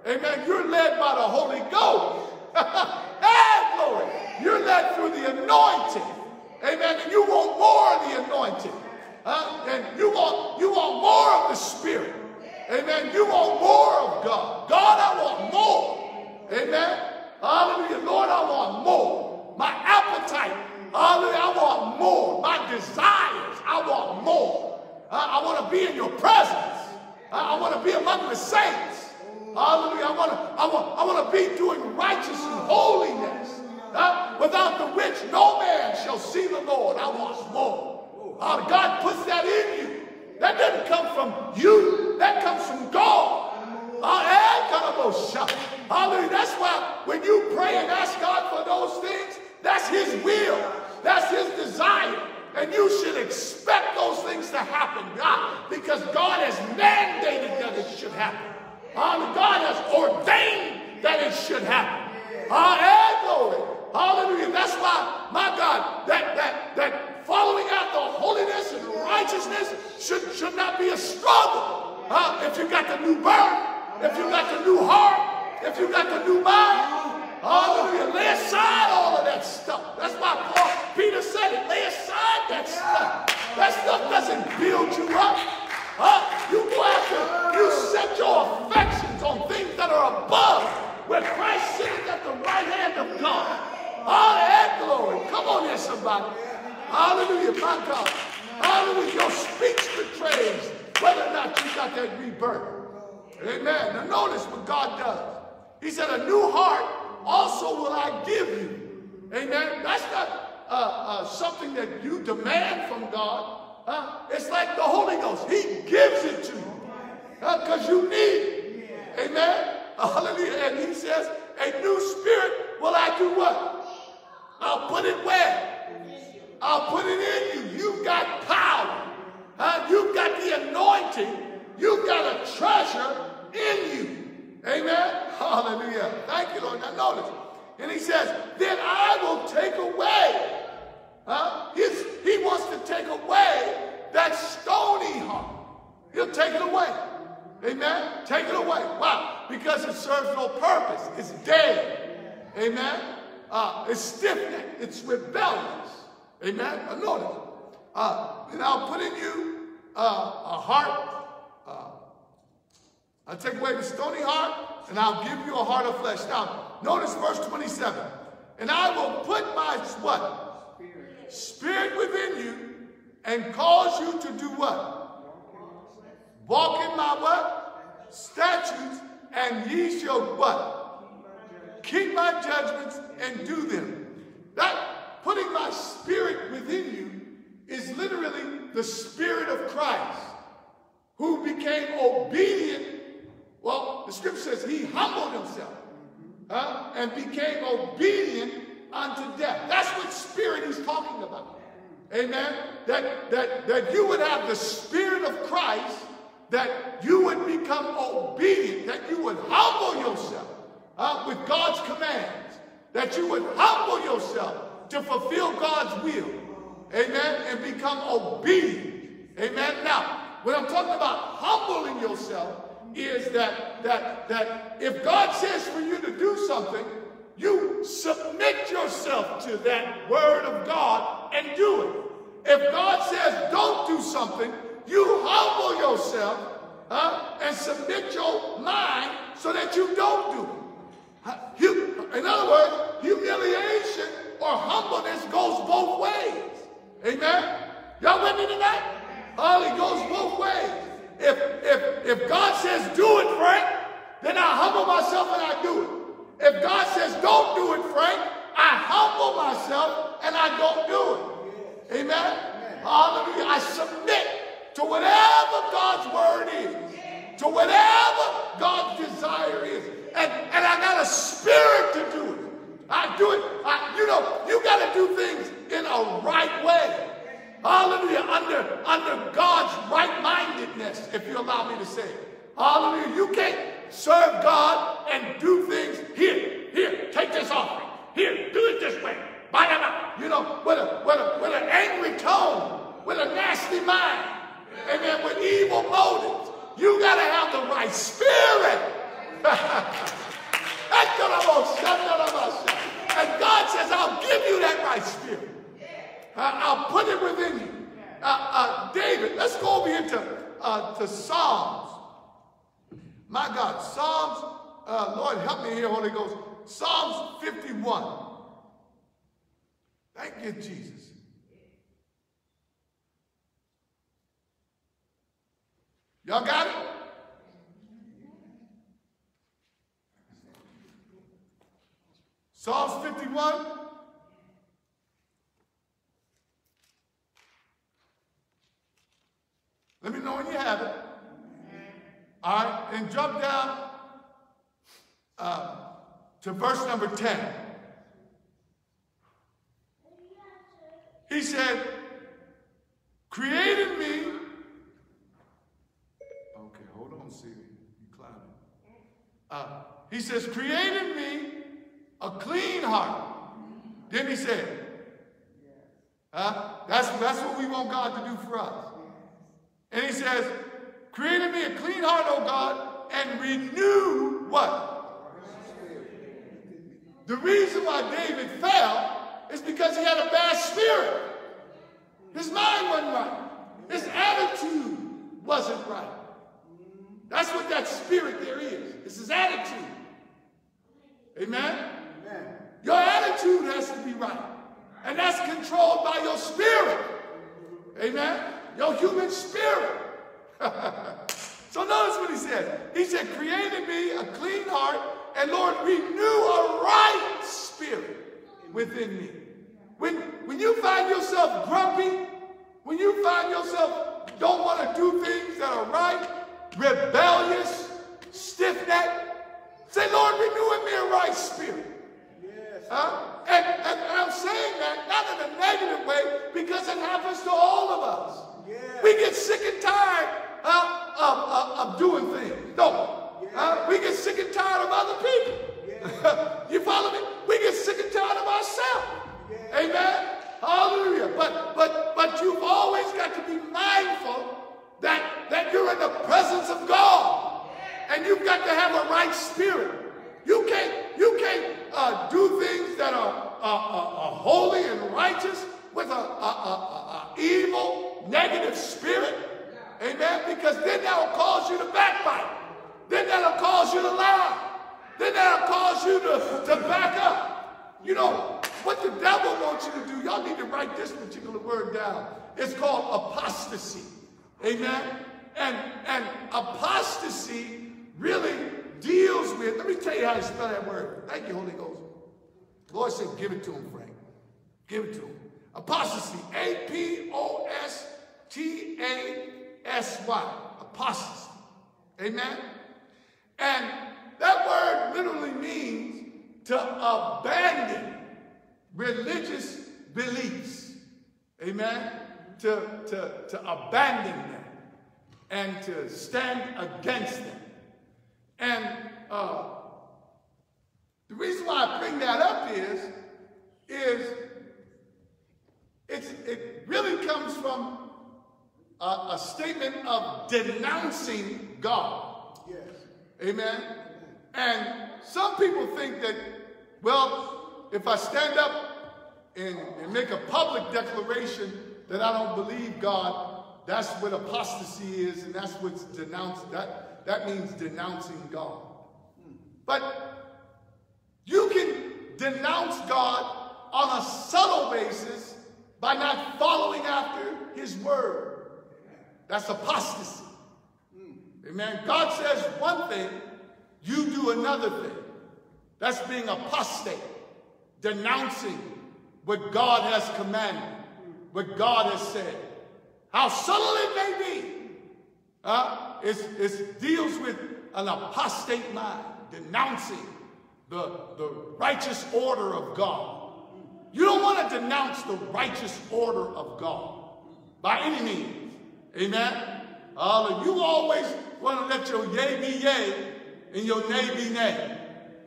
Amen. You're led by the Holy Ghost. [LAUGHS] hey, glory. You're led through the anointing. Amen. And you want more of the anointing. Huh? And you want you want more of the Spirit. Amen. You want more of God. God, I want more. Amen. Hallelujah. Lord, I want more. My appetite. Hallelujah. I want more. My desires. I want more. I, I want to be in your presence. I, I want to be among the saints. Hallelujah. I want to I want, I want to be doing righteousness and holiness. Uh, without the which no man shall see the Lord. I want more. Uh, God puts that in you. That doesn't come from you. That comes from God. Uh, Hallelujah. That's why when you pray and ask God for those things, that's his will. That's his desire. And you should expect those things to happen. God, because God has mandated that it should happen. Uh, God has ordained that it should happen. Uh, glory. Hallelujah. That's why, my God, that that that following after holiness and righteousness should, should not be a struggle. Uh, if you got the new birth, if you got the new heart, if you got the new mind, hallelujah, lay aside all of that stuff. That's why Paul, Peter said it, lay aside that stuff. That stuff doesn't build you up. Uh, you go after, you set your affections on things that are above, where Christ sits at the right hand of God. All that glory. Come on here, somebody. Hallelujah, my God. Hallelujah. Your speech betrays whether or not you got that rebirth. Amen. Now notice what God does. He said, a new heart also will I give you. Amen. That's not uh, uh, something that you demand from God. Uh, it's like the Holy Ghost. He gives it to you because you need it. Amen. Hallelujah. And he says, a new spirit will I do what? I'll put it where? I'll put it in you. You've got power. Huh? You've got the anointing. You've got a treasure in you. Amen. Hallelujah. Thank you, Lord. Now notice. And he says, then I will take away. Huh? He's, he wants to take away that stony heart. He'll take it away. Amen. Take it away. Why? Because it serves no purpose. It's dead. Amen. Uh, it's stiff-necked. It's rebellious. Amen. I notice. Uh, and I'll put in you uh, a heart. I'll take away the stony heart, and I'll give you a heart of flesh. Now, notice verse 27. And I will put my what? Spirit, Spirit within you, and cause you to do what? Walk in my what? Statutes, and ye shall what? keep my judgments and do them. That putting my spirit within you is literally the spirit of Christ who became obedient. Well, the scripture says he humbled himself uh, and became obedient unto death. That's what spirit he's talking about. Amen. That, that, that you would have the spirit of Christ, that you would become obedient, that you would humble yourself uh, with God's commands, that you would humble yourself to fulfill God's will. Amen. And become obedient. Amen. Now, when I'm talking about humbling yourself, is that that that if God says for you to do something, you submit yourself to that word of God and do it. If God says don't do something, you humble yourself uh, and submit your mind so that you don't do it. In other words, humiliation or humbleness goes both ways. Amen? Y'all with me tonight? Oh, it goes both ways. If, if, if God says do it, Frank, then I humble myself and I do it. If God says don't do it, Frank, I humble myself and I don't do it. Amen? Hallelujah. I submit to whatever God's word is, to whatever God's desire is and, and I got a spirit to do it. I do it. I, you know, you got to do things in a right way. Hallelujah. Under, under God's right-mindedness, if you allow me to say. Hallelujah. You can't serve God and do things here, here, take this offering. Here, do it this way. You know, with a with a with an angry tone, with a nasty mind, amen, with evil motives. You gotta have the right spirit. [LAUGHS] and God says, I'll give you that right spirit. I'll put it within you. Uh, uh, David, let's go over here to, uh, to Psalms. My God, Psalms, uh, Lord, help me here, Holy Ghost. Psalms 51. Thank you, Jesus. Y'all got it? Psalms 51. Let me know when you have it. All right, and jump down uh, to verse number 10. He said, created me. Okay, hold on, Stevie. You climbing. Uh, he says, created me a clean heart. Then he said, uh, that's, that's what we want God to do for us. And he says, created me a clean heart, O God, and renew what? The reason why David fell is because he had a bad spirit. His mind wasn't right. His attitude wasn't right. That's what that spirit there is. It's his attitude. Amen? Amen. Your attitude has to be right. And that's controlled by your spirit. Amen? Your human spirit. [LAUGHS] so notice what he said. He said, created me a clean heart, and Lord, renew a right spirit within me. When, when you find yourself grumpy, when you find yourself don't want to do things that are right, rebellious, stiff-necked, say, Lord, renew in me a right spirit. Yes. Huh? And, and I'm saying that not in a negative way because it happens to all of us. We get sick and tired uh, of, of, of, doing things, we? Uh, we get sick and tired of other people. [LAUGHS] you follow me? We get sick and tired of ourselves. Amen? Hallelujah. But but but you've always got to be mindful that, that you're in the presence of God. And you've got to have a right spirit. You can't, you can't uh, do things that are, uh, uh, holy and righteous with a, a, a, a, evil, negative spirit. Amen. Because then that'll cause you to backbite. Then that'll cause you to lie. Then that'll cause you to, to back up. You know, what the devil wants you to do, y'all need to write this particular word down. It's called apostasy. Amen? And, and apostasy really deals with, let me tell you how to spell that word. Thank you, Holy Ghost. The Lord said, give it to him, Frank. Give it to him. Apostasy. A-P-O-S-T-A-S-Y. Apostasy. Amen? And that word literally means to abandon religious beliefs. Amen? To, to, to abandon them and to stand against them. And uh, the reason why I bring that up is, is it's, it really comes from a, a statement of denouncing God. Yes. Amen. And some people think that, well, if I stand up and, and make a public declaration that I don't believe God, that's what apostasy is, and that's what's denounced. That, that means denouncing God. But you can denounce God on a subtle basis by not following after his word. That's apostasy. Amen. God says one thing, you do another thing. That's being apostate denouncing what God has commanded, what God has said. How subtle it may be, uh, it deals with an apostate mind, denouncing the, the righteous order of God. You don't want to denounce the righteous order of God by any means. Amen? Uh, you always want to let your yea be yea and your nay be nay.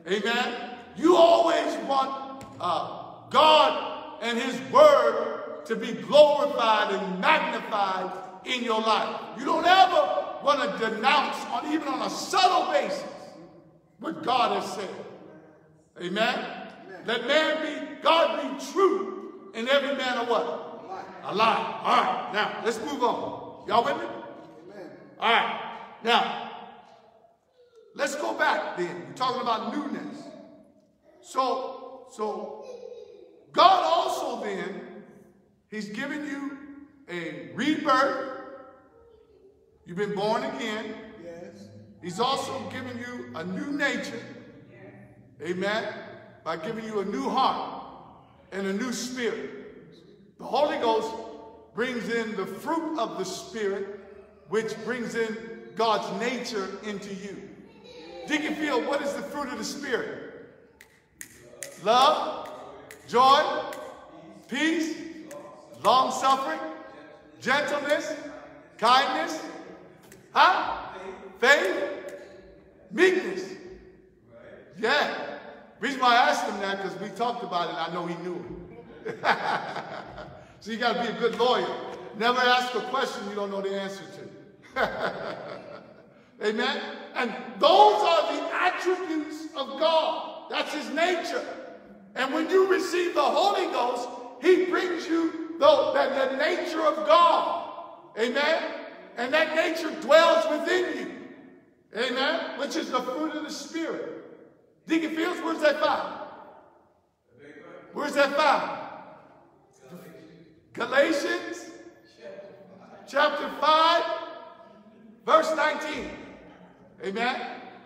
Amen? You always want uh, God and his word to be glorified and magnified in your life. You don't ever want to denounce, on even on a subtle basis, what God has said. Amen? Amen. Let man be, God be true, and every man a what? A lie. All right, now let's move on. Y'all with me? Amen. All right. Now, let's go back then. We're talking about newness. So, so God also then, He's given you a rebirth. You've been born again. Yes. He's also given you a new nature. Amen. By giving you a new heart and a new spirit. The Holy Ghost brings in the fruit of the Spirit, which brings in God's nature into you. Deacon Field, what is the fruit of the Spirit? Love, joy, peace, long suffering, gentleness, kindness, huh? Faith, meekness. Yeah. Reason why I asked him that because we talked about it. I know he knew it. [LAUGHS] so you got to be a good lawyer. Never ask a question you don't know the answer to. [LAUGHS] Amen. And those are the attributes of God. That's his nature. And when you receive the Holy Ghost, he brings you the, the, the nature of God. Amen. And that nature dwells within you. Amen. Which is the fruit of the Spirit. Deacon Fields, where's that found? Where's that found? Galatians chapter 5, verse 19. Amen.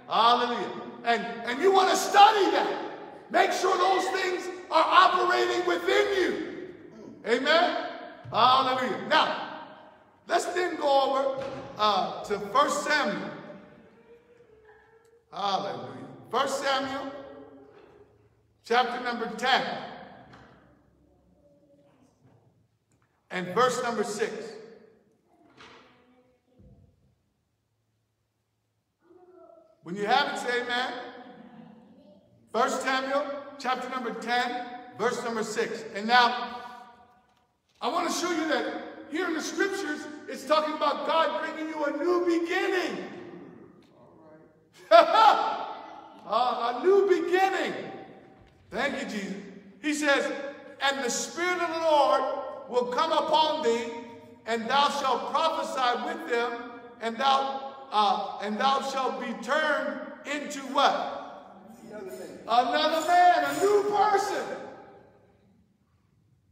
Hallelujah. And, and you want to study that. Make sure those things are operating within you. Amen. Hallelujah. Now, let's then go over uh, to 1 Samuel. Hallelujah. 1 Samuel, chapter number 10, and verse number 6. When you have it, say amen. 1 Samuel, chapter number 10, verse number 6. And now, I want to show you that here in the scriptures, it's talking about God bringing you a new beginning. [LAUGHS] a new beginning. Thank you, Jesus. He says, And the Spirit of the Lord will come upon thee, and thou shalt prophesy with them, and thou uh, and thou shalt be turned into what? Another man. Another man, a new person,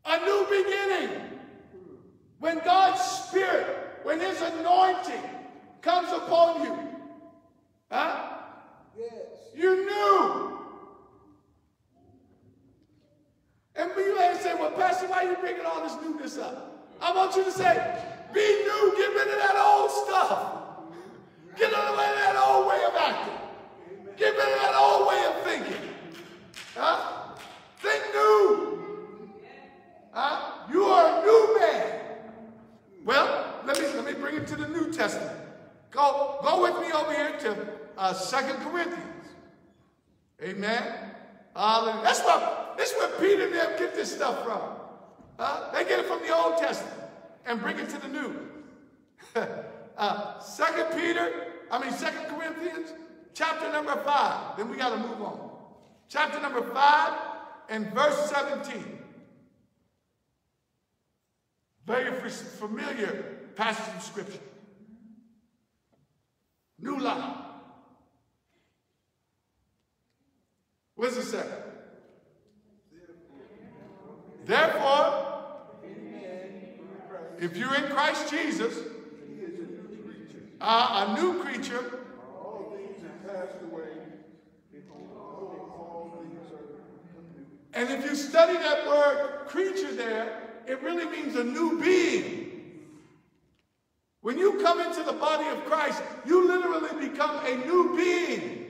a new beginning. When God's Spirit, when His anointing comes upon you, huh? Yes. You knew. And you may say, well, Pastor, why are you bringing all this newness up? I want you to say, be new, get rid of that old stuff. Get rid of that old way of acting. Get rid of that old way of thinking. Huh? Think new. Huh? You are a new man. Well, let me let me bring it to the New Testament. Go, go with me over here to uh, 2 Corinthians. Amen. Hallelujah. That's where, that's where Peter and them get this stuff from. Huh? They get it from the Old Testament and bring it to the New. [LAUGHS] uh, 2 Peter, I mean 2 Corinthians, chapter number 5. Then we got to move on. Chapter number 5 and verse 17. Very familiar passage of Scripture. New life. What does it say? Therefore, if you're in Christ Jesus, uh, a new creature, and if you study that word creature there, it really means a new being. When you come into the body of Christ, you literally become a new being.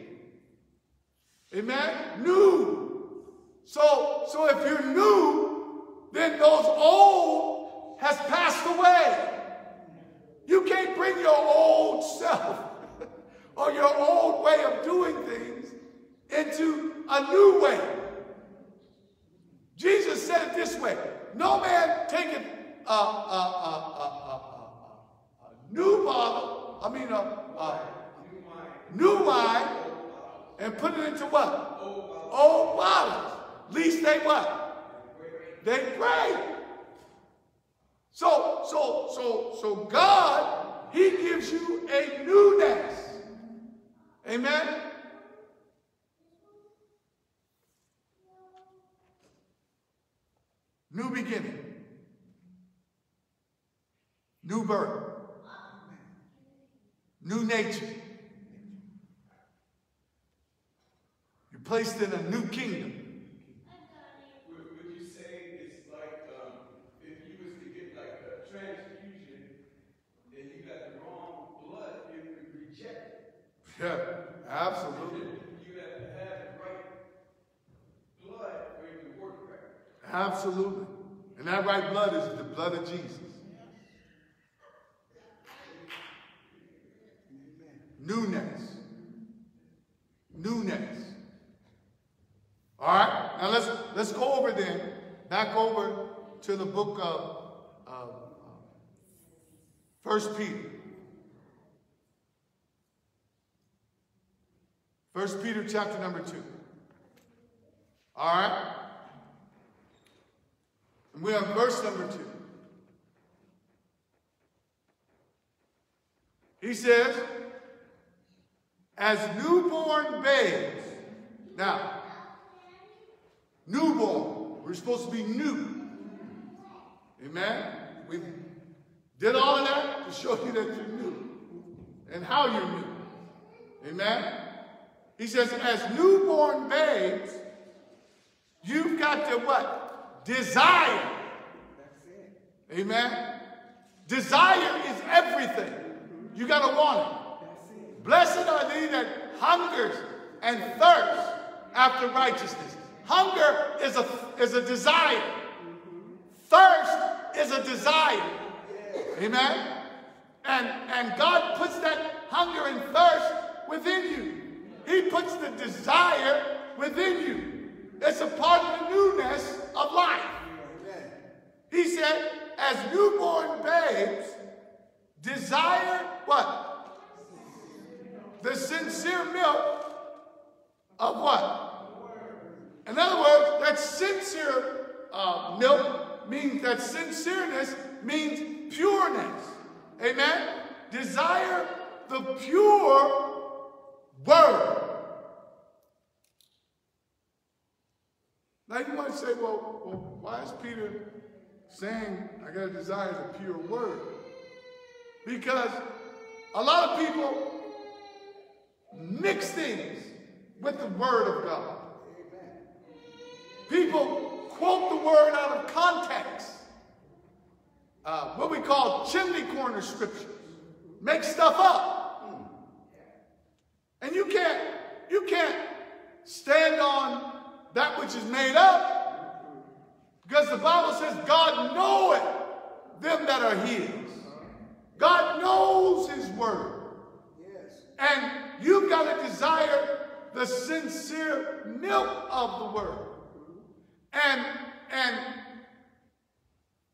Amen? New. So, so if you're new, then those old has passed away. You can't bring your old self [LAUGHS] or your old way of doing things into a new way. Jesus said it this way No man taketh a, a, a, a, new bottle, I mean, a, a new wine, and put it into what? Old bottles. least they what? They pray. So, so, so, so God, He gives you a newness. Amen? New beginning. New birth. New nature. You're placed in a new kingdom. Would, would you say it's like um, if you was to get like a transfusion and you got the wrong blood, it would reject it. Yeah, absolutely. You have to have the right blood for it to work right. Absolutely. And that right blood is the blood of Jesus. Newness. Newness. All right. Now let's let's go over then, back over to the book of uh, First Peter. First Peter chapter number two. All right. And we have verse number two. He says, as newborn babes. Now, newborn, we're supposed to be new. Amen? We did all of that to show you that you're new and how you're new. Amen? He says, as newborn babes, you've got to what? Desire. Amen? Desire is everything. You got to want it. Blessed are they that hungers and thirst after righteousness. Hunger is a, is a desire. Thirst is a desire. Amen? And, and God puts that hunger and thirst within you. He puts the desire within you. It's a part of the newness of life. He said, as newborn babes, desire what? the sincere milk of what? In other words, that sincere uh, milk means that sincereness means pureness. Amen? Desire the pure word. Now you might say, well, well why is Peter saying I got to desire the pure word? Because a lot of people mix things with the Word of God. People quote the Word out of context. Uh, what we call chimney corner scriptures. Make stuff up. And you can't, you can't stand on that which is made up. Because the Bible says God knoweth them that are his. God knows his word. And you've got to desire the sincere milk of the word. And, and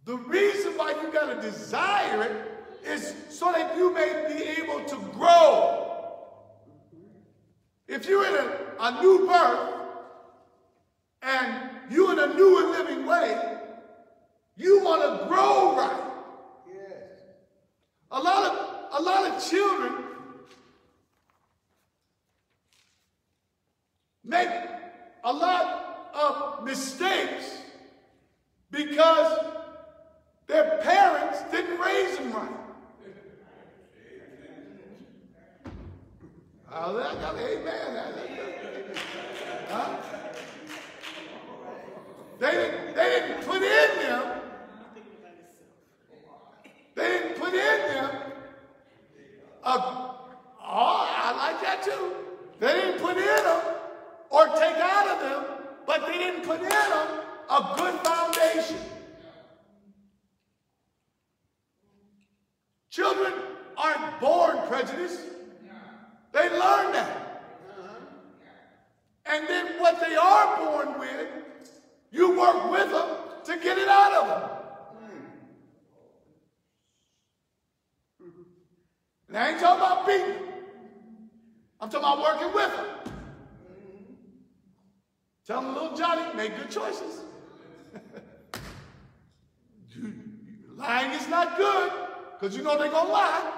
the reason why you got to desire it is so that you may be able to grow. If you're in a, a new birth and you're in a new and living way, you want to grow right. Yes. A lot of a lot of children make a lot of mistakes because their parents didn't raise them right. That, amen. Huh? They didn't, they didn't put in them. They didn't put in them. A, oh, I like that too. They didn't put in them or take out of them, but they didn't put in them a good foundation. Children aren't born prejudiced. They learn that. And then what they are born with, you work with them to get it out of them. And I ain't talking about beating. I'm talking about working with them. Tell them little Johnny, make good choices. [LAUGHS] Lying is not good, because you know they're going to lie.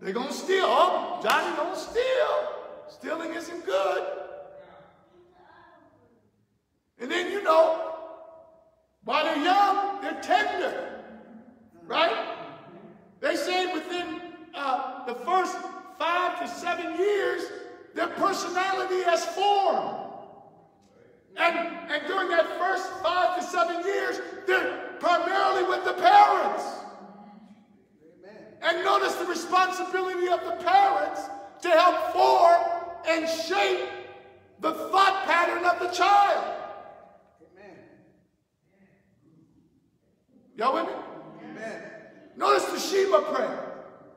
They're going to steal. Oh, Johnny don't steal. Stealing isn't good. And then, you know, while they're young, they're tender. Right? They say within uh, the first five to seven years, their personality has formed. And, and during that first five to seven years, they're primarily with the parents. And notice the responsibility of the parents to help form and shape the thought pattern of the child. Y'all with me? Amen. Notice the Shema prayer.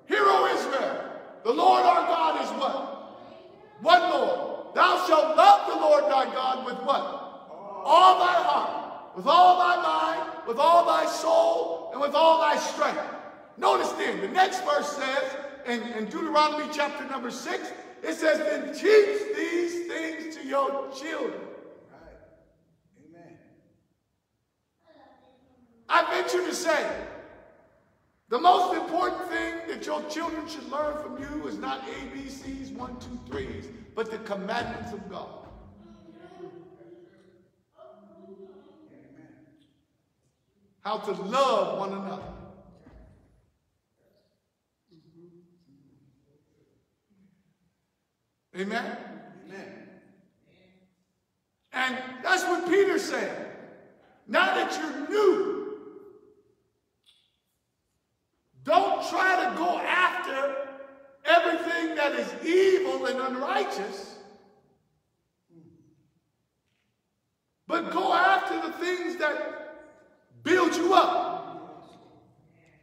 Hear, O Israel, the Lord our God is what? One Lord. Thou shalt love the Lord thy God with what? All thy heart, with all thy mind, with all thy soul, and with all thy strength. Notice then, the next verse says, in, in Deuteronomy chapter number 6, it says, then teach these things to your children. I venture to say, the most important thing that your children should learn from you is not ABCs, one, two, threes, but the commandments of God. How to love one another. Amen? Amen. And that's what Peter said. Now that you're new, don't try to go after everything that is evil and unrighteous, but go after the things that build you up.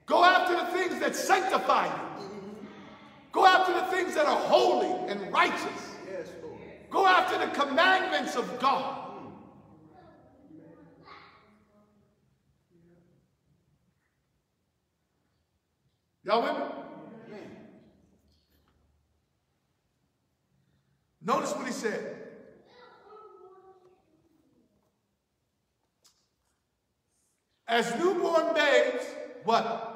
Go after the things that sanctify you. Go after the things that are holy and righteous. Go after the commandments of God. Y'all with me? Notice what he said. As newborn babes, what?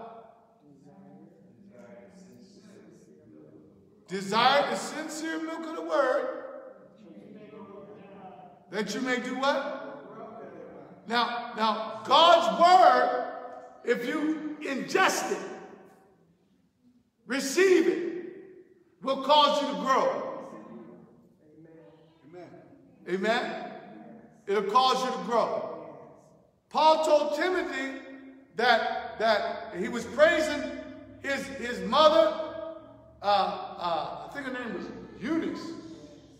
Desire the sincere milk of the word. That you may do what? Now, now, God's word, if you ingest it, receive it, will cause you to grow. Amen. Amen. It'll cause you to grow. Paul told Timothy that, that he was praising his, his mother, uh, uh, I think her name was Eunice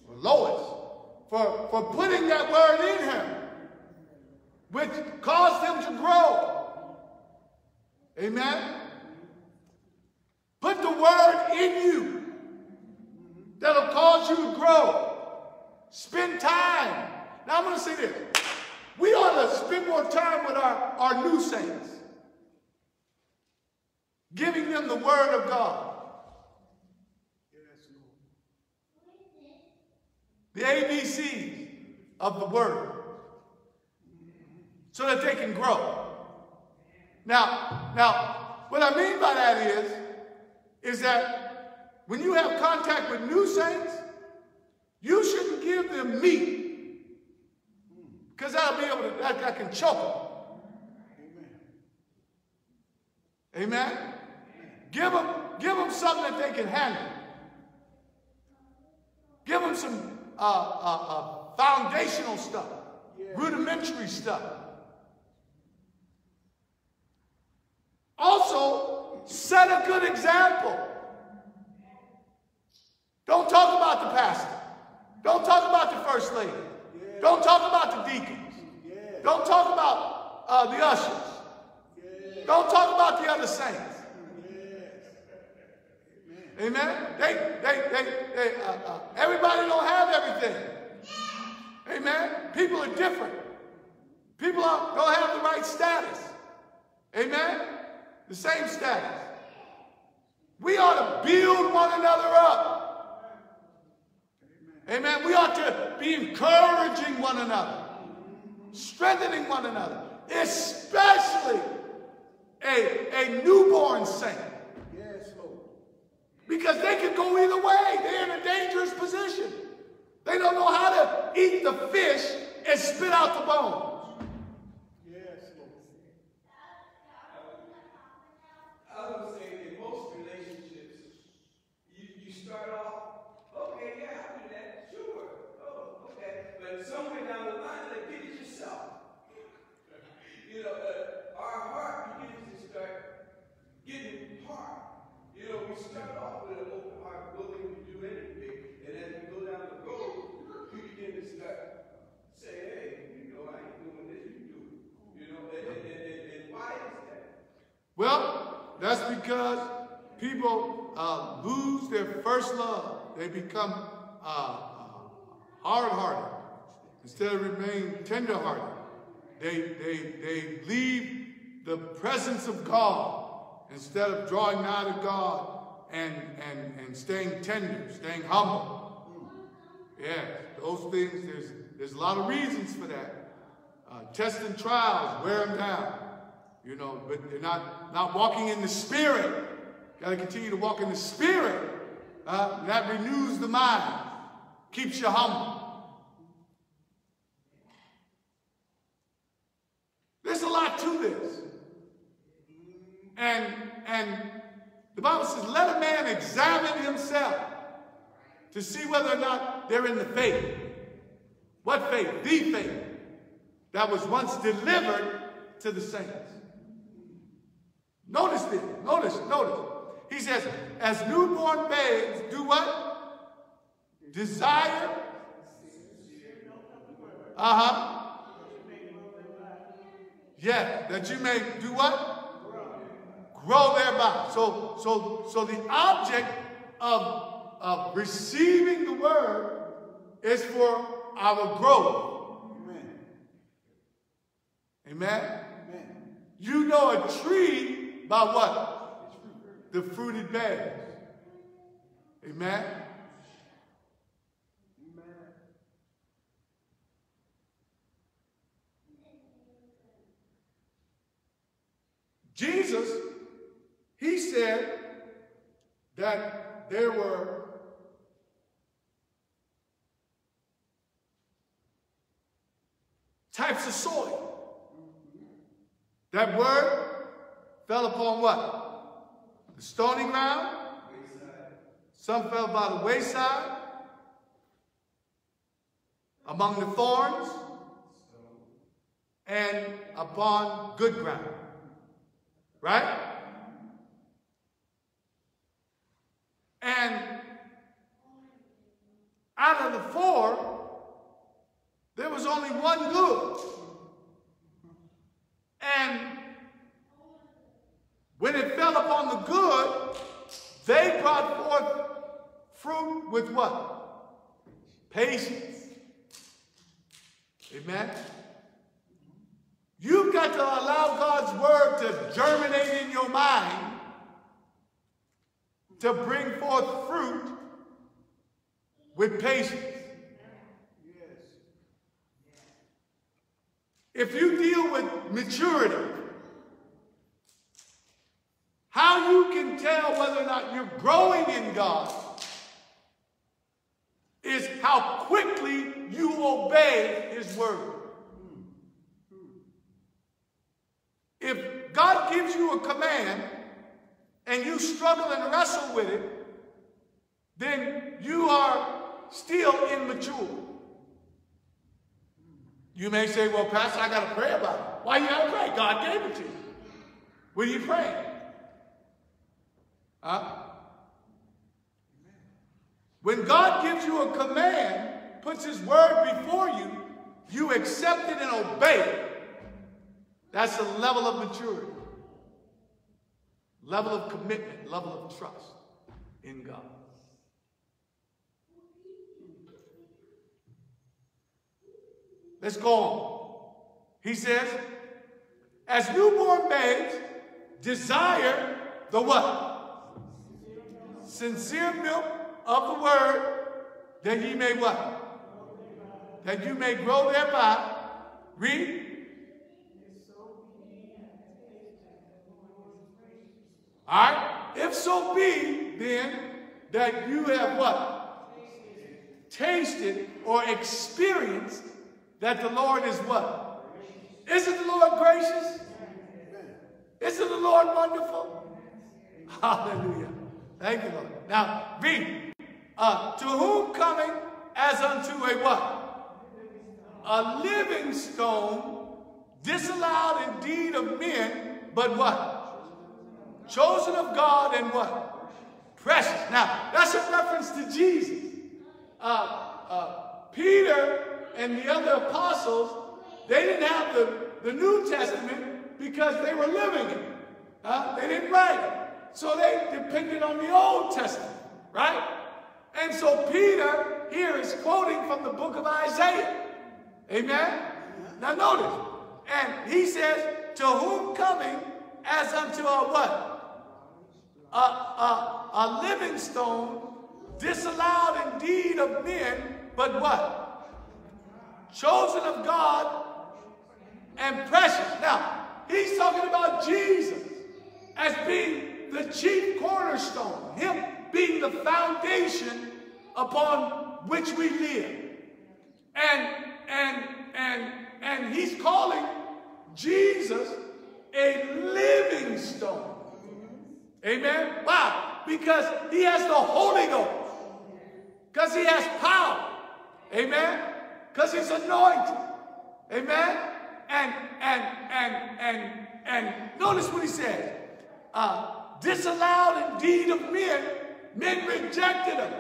or Lois, for, for putting that word in him, which caused him to grow. Amen. Put the word in you that'll cause you to grow. Spend time. Now I'm going to say this. We ought to spend more time our new saints. Giving them the word of God. The ABCs of the word. So that they can grow. Now, now, what I mean by that is, is that when you have contact with new saints, you shouldn't give them meat. Because that'll be able to, that, that can choke them. Amen. Amen. Give them, give them something that they can handle. Give them some uh, uh, uh, foundational stuff, rudimentary stuff. Also, set a good example. Don't talk about the pastor. Don't talk about the first lady. Don't talk about the deacons. Don't talk about uh, the ushers. Don't talk about the other saints. Amen. They, they, they, they uh, uh, everybody don't have everything. Amen. People are different. People are, don't have the right status. Amen. The same status. We ought to build one another up. Amen. We ought to be encouraging one another, strengthening one another, especially a, a newborn saint. Yes, Lord. Because they can go either way. They're in a dangerous position. They don't know how to eat the fish and spit out the bones. Yes, Lord. I was gonna say, in most relationships, you, you start off, okay, yeah, I do that, sure, oh, okay, but somewhere down the line, like, get it yourself. you know, uh, our heart begins to start getting hard. You know, we start off with an open heart, willing to do anything, and as we go down the road, we begin to start say, hey, you know, I ain't doing this, you do. it. You know, and, and, and, and, and why is that? Well, that's because people uh, lose their first love. They become uh, uh, hard-hearted instead of remain tender-hearted. They, they, they leave the presence of God instead of drawing nigh to God and, and, and staying tender, staying humble. Yeah, those things, there's, there's a lot of reasons for that. Uh, tests and trials wear them down. You know, but they're not, not walking in the Spirit. Got to continue to walk in the Spirit. Uh, that renews the mind, keeps you humble. There's a lot to this. And, and the Bible says, let a man examine himself to see whether or not they're in the faith. What faith? The faith that was once delivered to the saints. Notice this. Notice, notice. He says, as newborn babes do what? Desire. Uh-huh. Yeah, that you may do what? Grow thereby. So, so, so the object of, of receiving the word is for our growth. Amen. Amen. Amen. You know a tree by what? The fruit it bears. Amen. Jesus, he said that there were types of soil. That word fell upon what? The stony ground. Some fell by the wayside. Among the thorns. And upon good ground. Right? And out of the four, there was only one good. And when it fell upon the good, they brought forth fruit with what? Patience. Amen. You've got to allow God's word to germinate in your mind to bring forth fruit with patience. Yes. If you deal with maturity, how you can tell whether or not you're growing in God is how quickly you obey His word. If God gives you a command and you struggle and wrestle with it, then you are still immature. You may say, well, Pastor, I got to pray about it. Why you got to pray? God gave it to you. What are you praying? Huh? When God gives you a command, puts his word before you, you accept it and obey it. That's a level of maturity, level of commitment, level of trust in God. Let's go on. He says, as newborn babes desire the what? Sincere milk of the word that ye may what? That you may grow thereby. Read. All right? If so be, then, that you have what? Tasted or experienced that the Lord is what? Isn't the Lord gracious? Isn't the Lord wonderful? Hallelujah. Thank you, Lord. Now, read. Uh, to whom coming as unto a what? A living stone, disallowed indeed of men, but what? chosen of God and what? Precious. Now, that's a reference to Jesus. Uh, uh, Peter and the other apostles, they didn't have the, the New Testament because they were living it. Uh, they didn't write it. So they depended on the Old Testament, right? And so Peter here is quoting from the book of Isaiah. Amen? Now notice, and he says, to whom coming as unto a what? a, a, a living stone, disallowed indeed of men, but what? Chosen of God and precious. Now, he's talking about Jesus as being the chief cornerstone, him being the foundation upon which we live. And and and and he's calling Jesus a living stone. Amen? Why? Because he has the Holy Ghost. Because he has power. Amen? Because he's anointed. Amen? And, and, and, and, and notice what he says. Uh, disallowed indeed of men, men rejected him.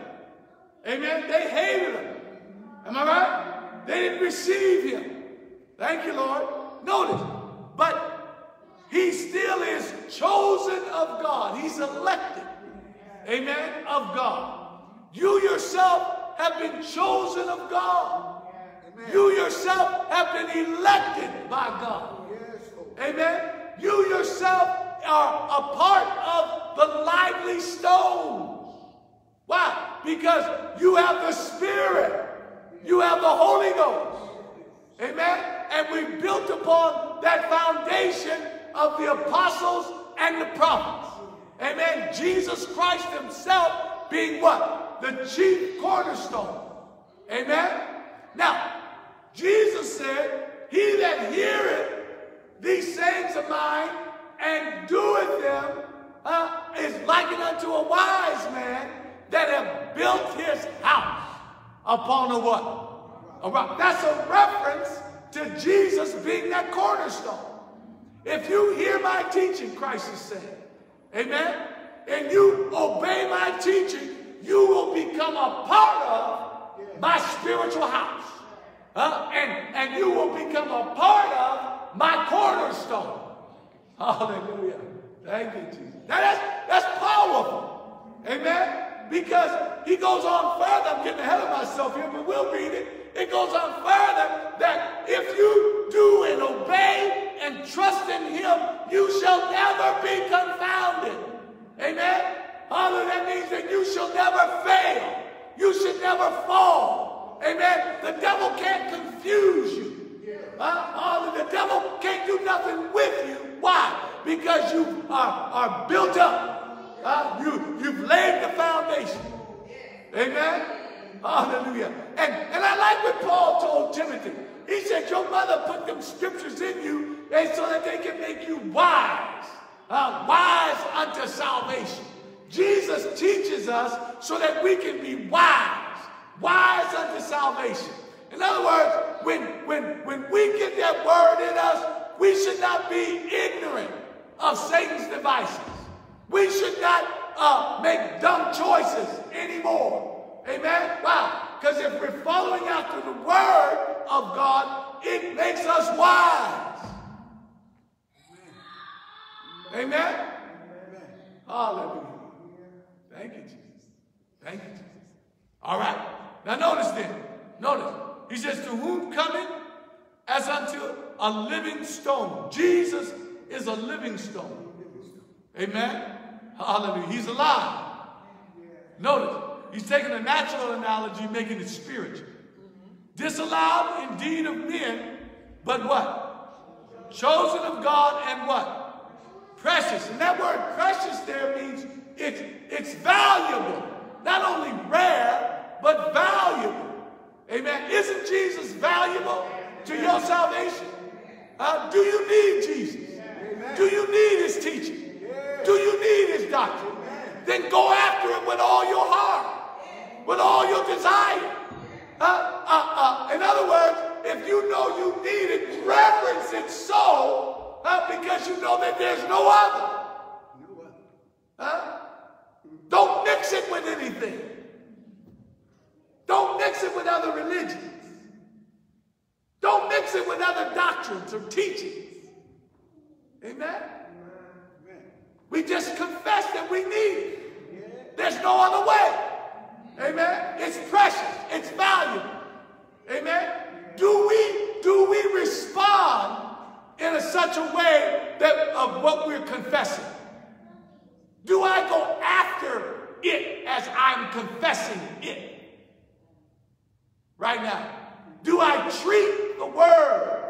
Amen? They hated him. Am I right? They didn't receive him. Thank you, Lord. Notice. But he still is chosen of God. He's elected. Amen. Of God. You yourself have been chosen of God. Amen. You yourself have been elected by God. Amen. You yourself are a part of the lively stones. Why? Because you have the Spirit. You have the Holy Ghost. Amen. And we built upon that foundation of the apostles and the prophets. Amen. Jesus Christ himself being what? The chief cornerstone. Amen. Now, Jesus said, He that heareth these sayings of mine and doeth them uh, is likened unto a wise man that have built his house upon a what? A rock. That's a reference to Jesus being that cornerstone. If you hear my teaching, Christ is saying, amen, and you obey my teaching, you will become a part of my spiritual house. Uh, and, and you will become a part of my cornerstone. Hallelujah. Thank you, Jesus. Now that's, that's powerful. Amen. Because he goes on further. I'm getting ahead of myself here, but we'll read it. It goes on further that if you do and obey and trust in him, you shall never be confounded. Amen? Hallelujah. That means that you shall never fail. You should never fall. Amen? The devil can't confuse you. Uh, the devil can't do nothing with you. Why? Because you are, are built up. Uh, you, you've laid the foundation. Amen? Hallelujah. And, and I like what Paul told Timothy. He said, Your mother put them scriptures in you and so that they can make you wise, uh, wise unto salvation. Jesus teaches us so that we can be wise, wise unto salvation. In other words, when, when, when we get that word in us, we should not be ignorant of Satan's devices. We should not uh, make dumb choices anymore. Amen? Why? Because if we're following after the word of God, it makes us wise. Amen? Amen. Hallelujah. Thank you, Jesus. Thank you, Jesus. All right. Now notice then. Notice. He says, To whom coming as unto a living stone. Jesus is a living stone. Amen. Hallelujah. He's alive. Notice. he's taking a natural analogy, making it spiritual. Disallowed indeed of men, but what? Chosen of God and what? Precious. And that word precious there means it's, it's valuable. Not only rare, but valuable. Amen. Isn't Jesus valuable to your salvation? Uh, do you need Jesus? Do you need his teaching? Do you need his doctrine? Then go after him with all your heart, with all your desire. Uh, uh, uh. In other words, if you know you need it, reverence it so uh, because you know that there's no other. Don't mix it with anything. Don't mix it with other religions. Don't mix it with other doctrines or teachings. Amen? We just confess that we need it. There's no other way. Amen? It's precious. It's valuable. Amen? Do we, do we respond in a such a way that of what we're confessing? Do I go after it as I'm confessing it? Right now. Do I treat the word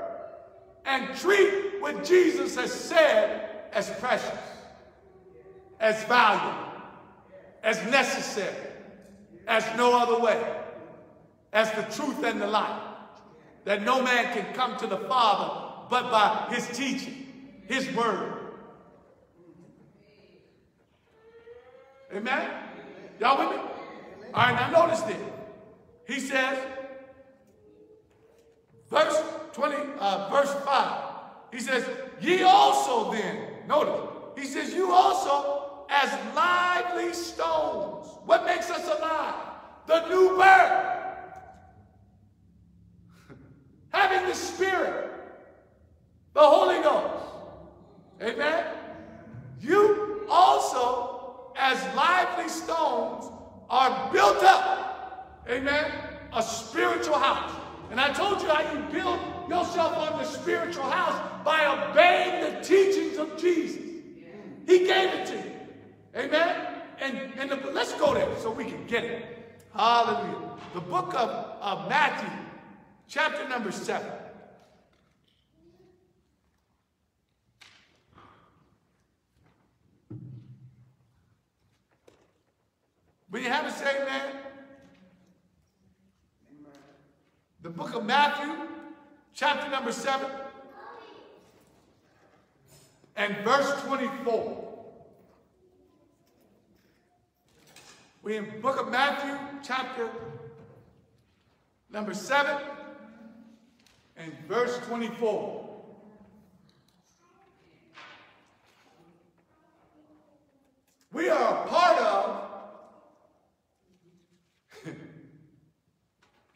and treat what Jesus has said as precious, as valuable, as necessary, as no other way, as the truth and the light, that no man can come to the Father but by his teaching, his word. Amen? Y'all with me? All right, now notice this. He says, verse 20, uh, verse 5, he says, ye also then, notice, he says, you also as lively stones. What makes us alive? The new birth. [LAUGHS] Having the Spirit, the Holy Ghost. Amen? You also, as lively stones, are built up. Amen? A spiritual house. And I told you how you build yourself on the spiritual house by obeying the teachings of Jesus. He gave it to you. Amen? And, and the, let's go there so we can get it. Hallelujah. The book of, of Matthew, chapter number 7. Will you have a say, man? The book of Matthew, chapter number 7, and verse 24. We in book of Matthew, chapter number 7, and verse 24. We are a part of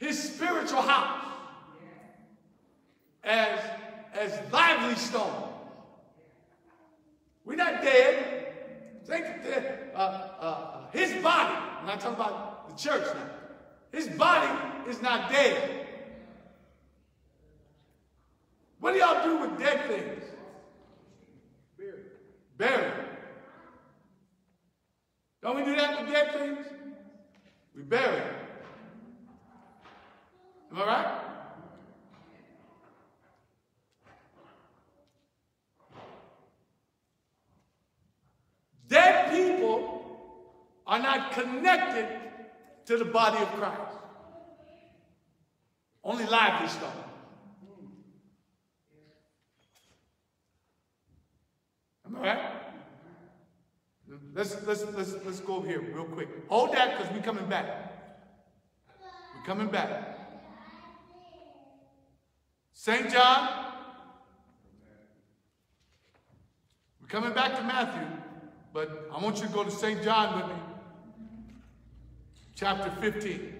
his spiritual house as, as lively stone. We're not dead. Think that, uh, uh, his body, I'm not talking about the church now. His body is not dead. What do y'all do with dead things? Bury. them. Don't we do that with dead things? We bury. Am I right? Dead people are not connected to the body of Christ. Only lively stone. Am I right? Let's, let's, let's, let's go over here real quick. Hold that because we're coming back. We're coming back. St. John. We're coming back to Matthew, but I want you to go to St. John with me. Chapter 15.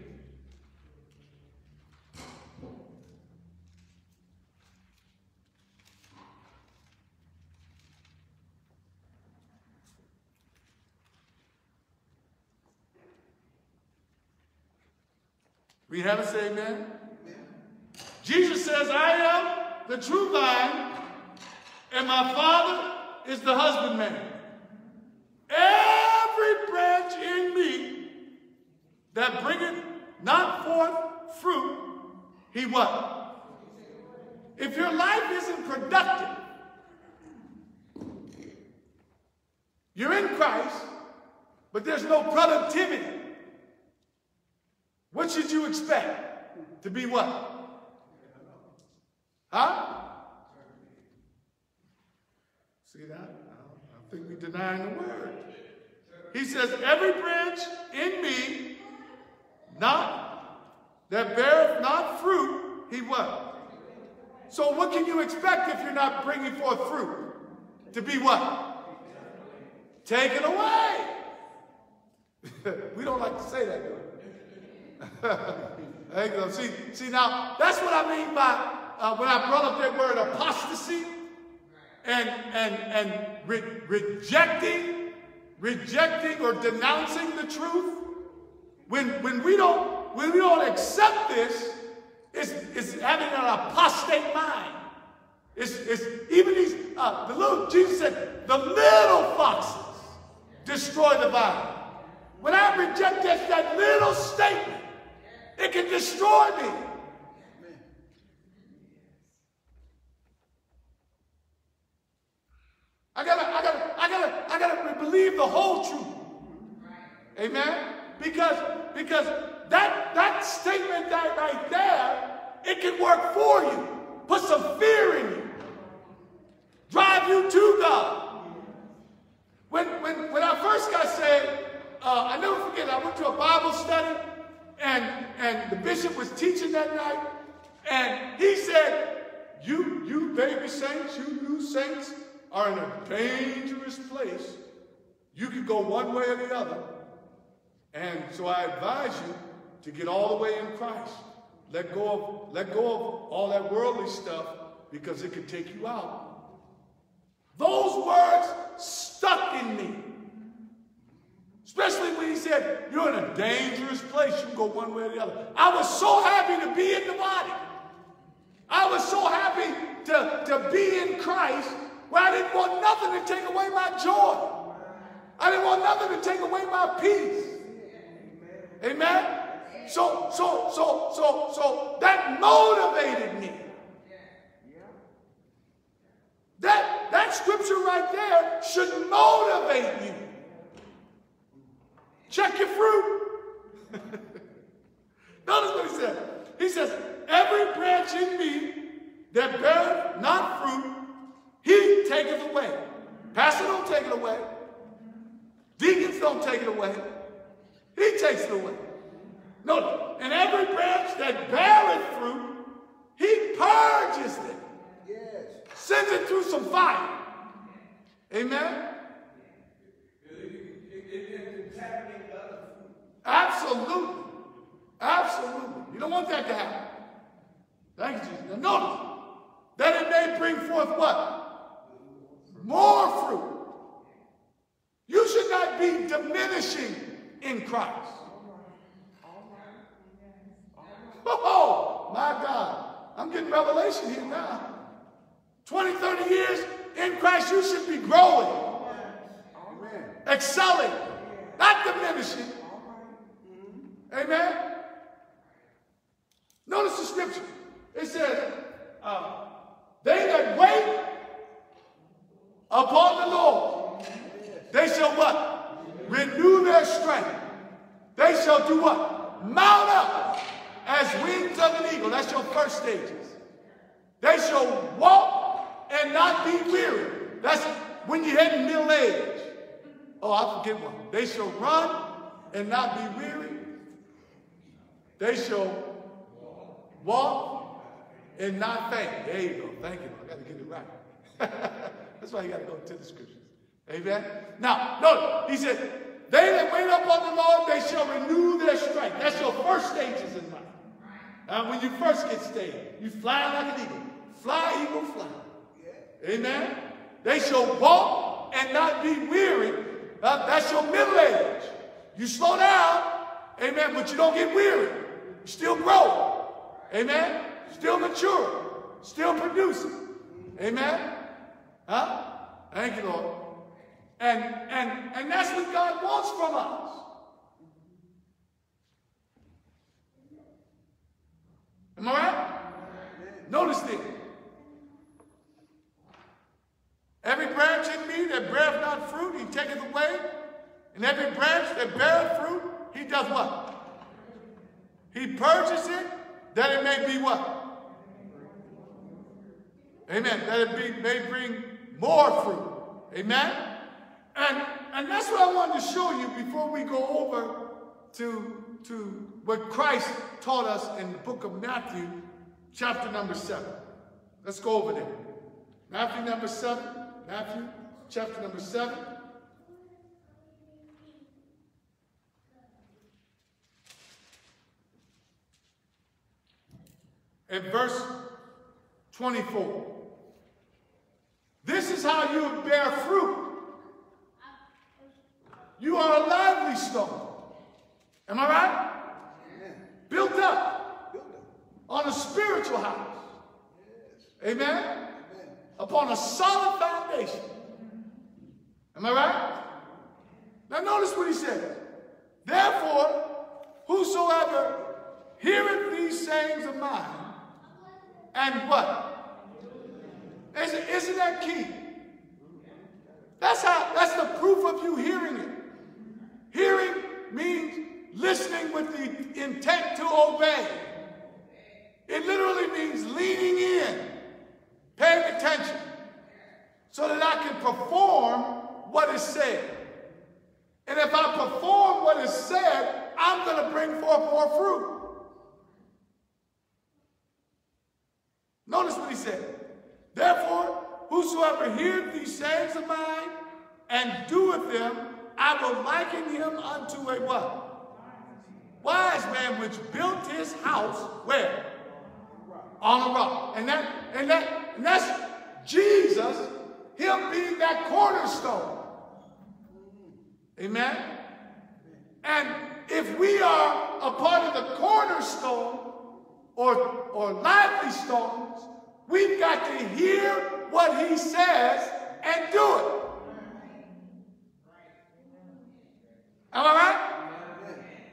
We have a say amen? Jesus says, I am the true vine, and my Father is the husbandman. Every branch in me that bringeth not forth fruit, he what? If your life isn't productive, you're in Christ, but there's no productivity. What should you expect? To be what? Huh? See that? I think we're denying the word. He says, Every branch in me, not that beareth not fruit, he what? So what can you expect if you're not bringing forth fruit? To be what? Taken away. [LAUGHS] we don't like to say that, we? [LAUGHS] see, see now, that's what I mean by uh, when I brought up that word apostasy and, and, and re rejecting, rejecting or denouncing the truth. When, when, we don't, when we don't accept this, it's, it's having an apostate mind. It's, it's even these, uh, the little, Jesus said, the little foxes destroy the vine. When I reject that, that little statement, it can destroy me. I gotta, I gotta, I gotta, I gotta believe the whole truth. Amen? Because, because that, that statement that right there, it can work for you. Put some fear in you. Drive you to God. When, when, when I first got saved, uh, I never forget, I went to a Bible study and, and the bishop was teaching that night and he said, you, you baby saints, you new saints are in a dangerous place. You could go one way or the other. And so I advise you to get all the way in Christ. Let go of, let go of all that worldly stuff because it could take you out. Those words stuck in me. Especially when he said, You're in a dangerous place. You can go one way or the other. I was so happy to be in the body. I was so happy to, to be in Christ where I didn't want nothing to take away my joy. I didn't want nothing to take away my peace. Amen? So, so, so, so, so that motivated me. That, that scripture right there should motivate you. Check your fruit. [LAUGHS] Notice what he said. He says, Every branch in me that beareth not fruit, he taketh away. Pastor don't take it away. Deacons don't take it away. He takes it away. No, and every branch that beareth fruit, he purges it. Yes. Sends it through some fire. Amen? Absolutely. Absolutely. You don't want that to happen. Thank you, Jesus. Now notice that it may bring forth what? More fruit. You should not be diminishing in Christ. Oh, my God. I'm getting revelation here now. 20, 30 years in Christ, you should be growing, excelling, not diminishing. Amen. Notice the scripture. It says, uh, they that wait upon the Lord, they shall what? Renew their strength. They shall do what? Mount up as wings of an eagle. That's your first stages. They shall walk and not be weary. That's when you're heading middle age. Oh, I forget one. They shall run and not be weary. They shall walk and not faint. There you go. Thank you. I got to get it right. [LAUGHS] That's why you got to go to the scriptures. Amen. Now, notice, he said, they that wait upon the Lord, they shall renew their strength. That's your first stages in life. Uh, when you first get saved, you fly like an eagle. Fly, eagle, fly. Amen. They shall walk and not be weary. Uh, that's your middle age. You slow down, amen, but you don't get weary. You still grow. Amen. Still mature. Still producing. Amen. Huh? Thank you, Lord. And and and that's what God wants from us. Am I right? Notice this. Every branch in me that beareth not fruit, he taketh away. And every branch that beareth fruit, he does what? He purges it that it may be what? Amen. That it be, may bring more fruit. Amen. And, and that's what I wanted to show you before we go over to, to what Christ taught us in the book of Matthew, chapter number 7. Let's go over there. Matthew number 7. Matthew chapter number 7. And verse 24. This is how you bear fruit. You are a lively stone. Am I right? Built up on a spiritual house. Amen? Upon a solid foundation. Am I right? Now notice what he said. Therefore, whosoever heareth these sayings of mine, and what? Isn't, isn't that key? That's how that's the proof of you hearing it. Hearing means listening with the intent to obey. It literally means leaning in, paying attention, so that I can perform what is said. And if I perform what is said, I'm going to bring forth more fruit. Notice what he said. Therefore, whosoever heareth these sayings of mine and doeth them, I will liken him unto a what? Wise man which built his house where? On a rock. And that and that and that's Jesus, him being that cornerstone. Amen. And if we are a part of the cornerstone or, or lively stones, we've got to hear what he says and do it. Am I right?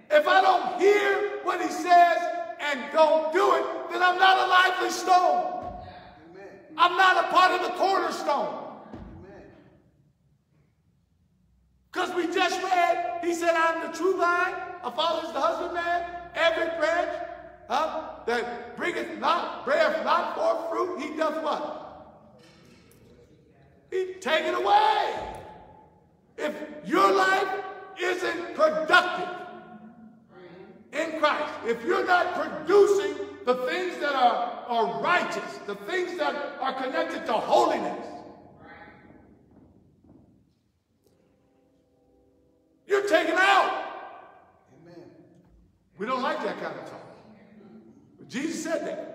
If I don't hear what he says and don't do it, then I'm not a lively stone. I'm not a part of the cornerstone. Because we just read, he said, I'm the true vine, a father is the husbandman, every branch huh, that bringeth not, beareth not forth fruit, he doth what? He take it away. If your life isn't productive in Christ, if you're not producing the things that are, are righteous, the things that are connected to holiness, you're taken out. Amen. We don't like that kind of talk. Jesus said that.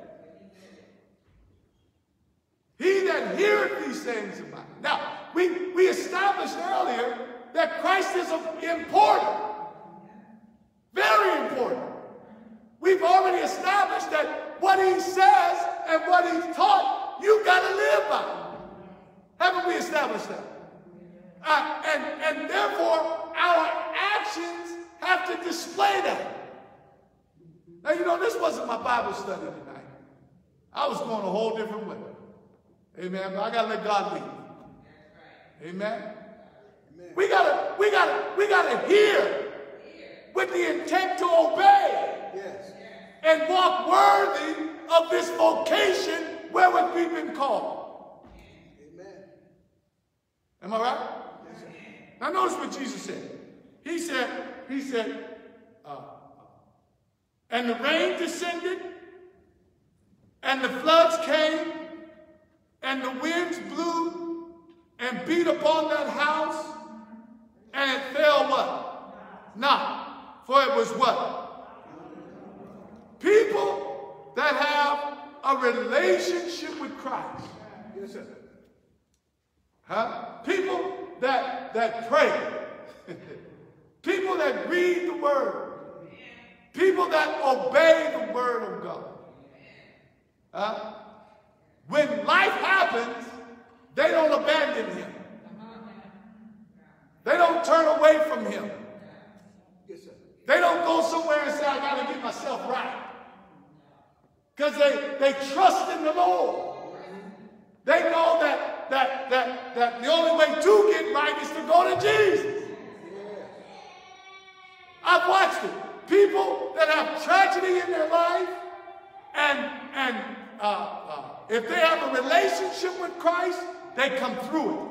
He that heareth these things of mine. Now, we, we established earlier that Christ is important. Very important. We've already established that what he says and what he's taught, you got to live by. Haven't we established that? Uh, and, and therefore, our actions have to display that. Now, you know, this wasn't my Bible study tonight. I was going a whole different way. Amen. But I gotta let God lead. Amen. Amen. We gotta, we gotta, we gotta hear with the intent to obey. Yes. And walk worthy of this vocation wherewith we've been called. Amen. Am I right? Yes, now notice what Jesus said. He said, he said, and the rain descended, and the floods came, and the winds blew and beat upon that house, and it fell what? Not. For it was what? People that have a relationship with Christ. Yes, sir. Huh? People that that pray. [LAUGHS] People that read the word. People that obey the word of God. Huh? When life happens, they don't abandon him. They don't turn away from him. They don't go somewhere and say, I got to get myself right. Because they, they trust in the Lord. They know that, that, that, that the only way to get right is to go to Jesus. I've watched it. People that have tragedy in their life, and, and uh, uh, if they have a relationship with Christ, they come through it.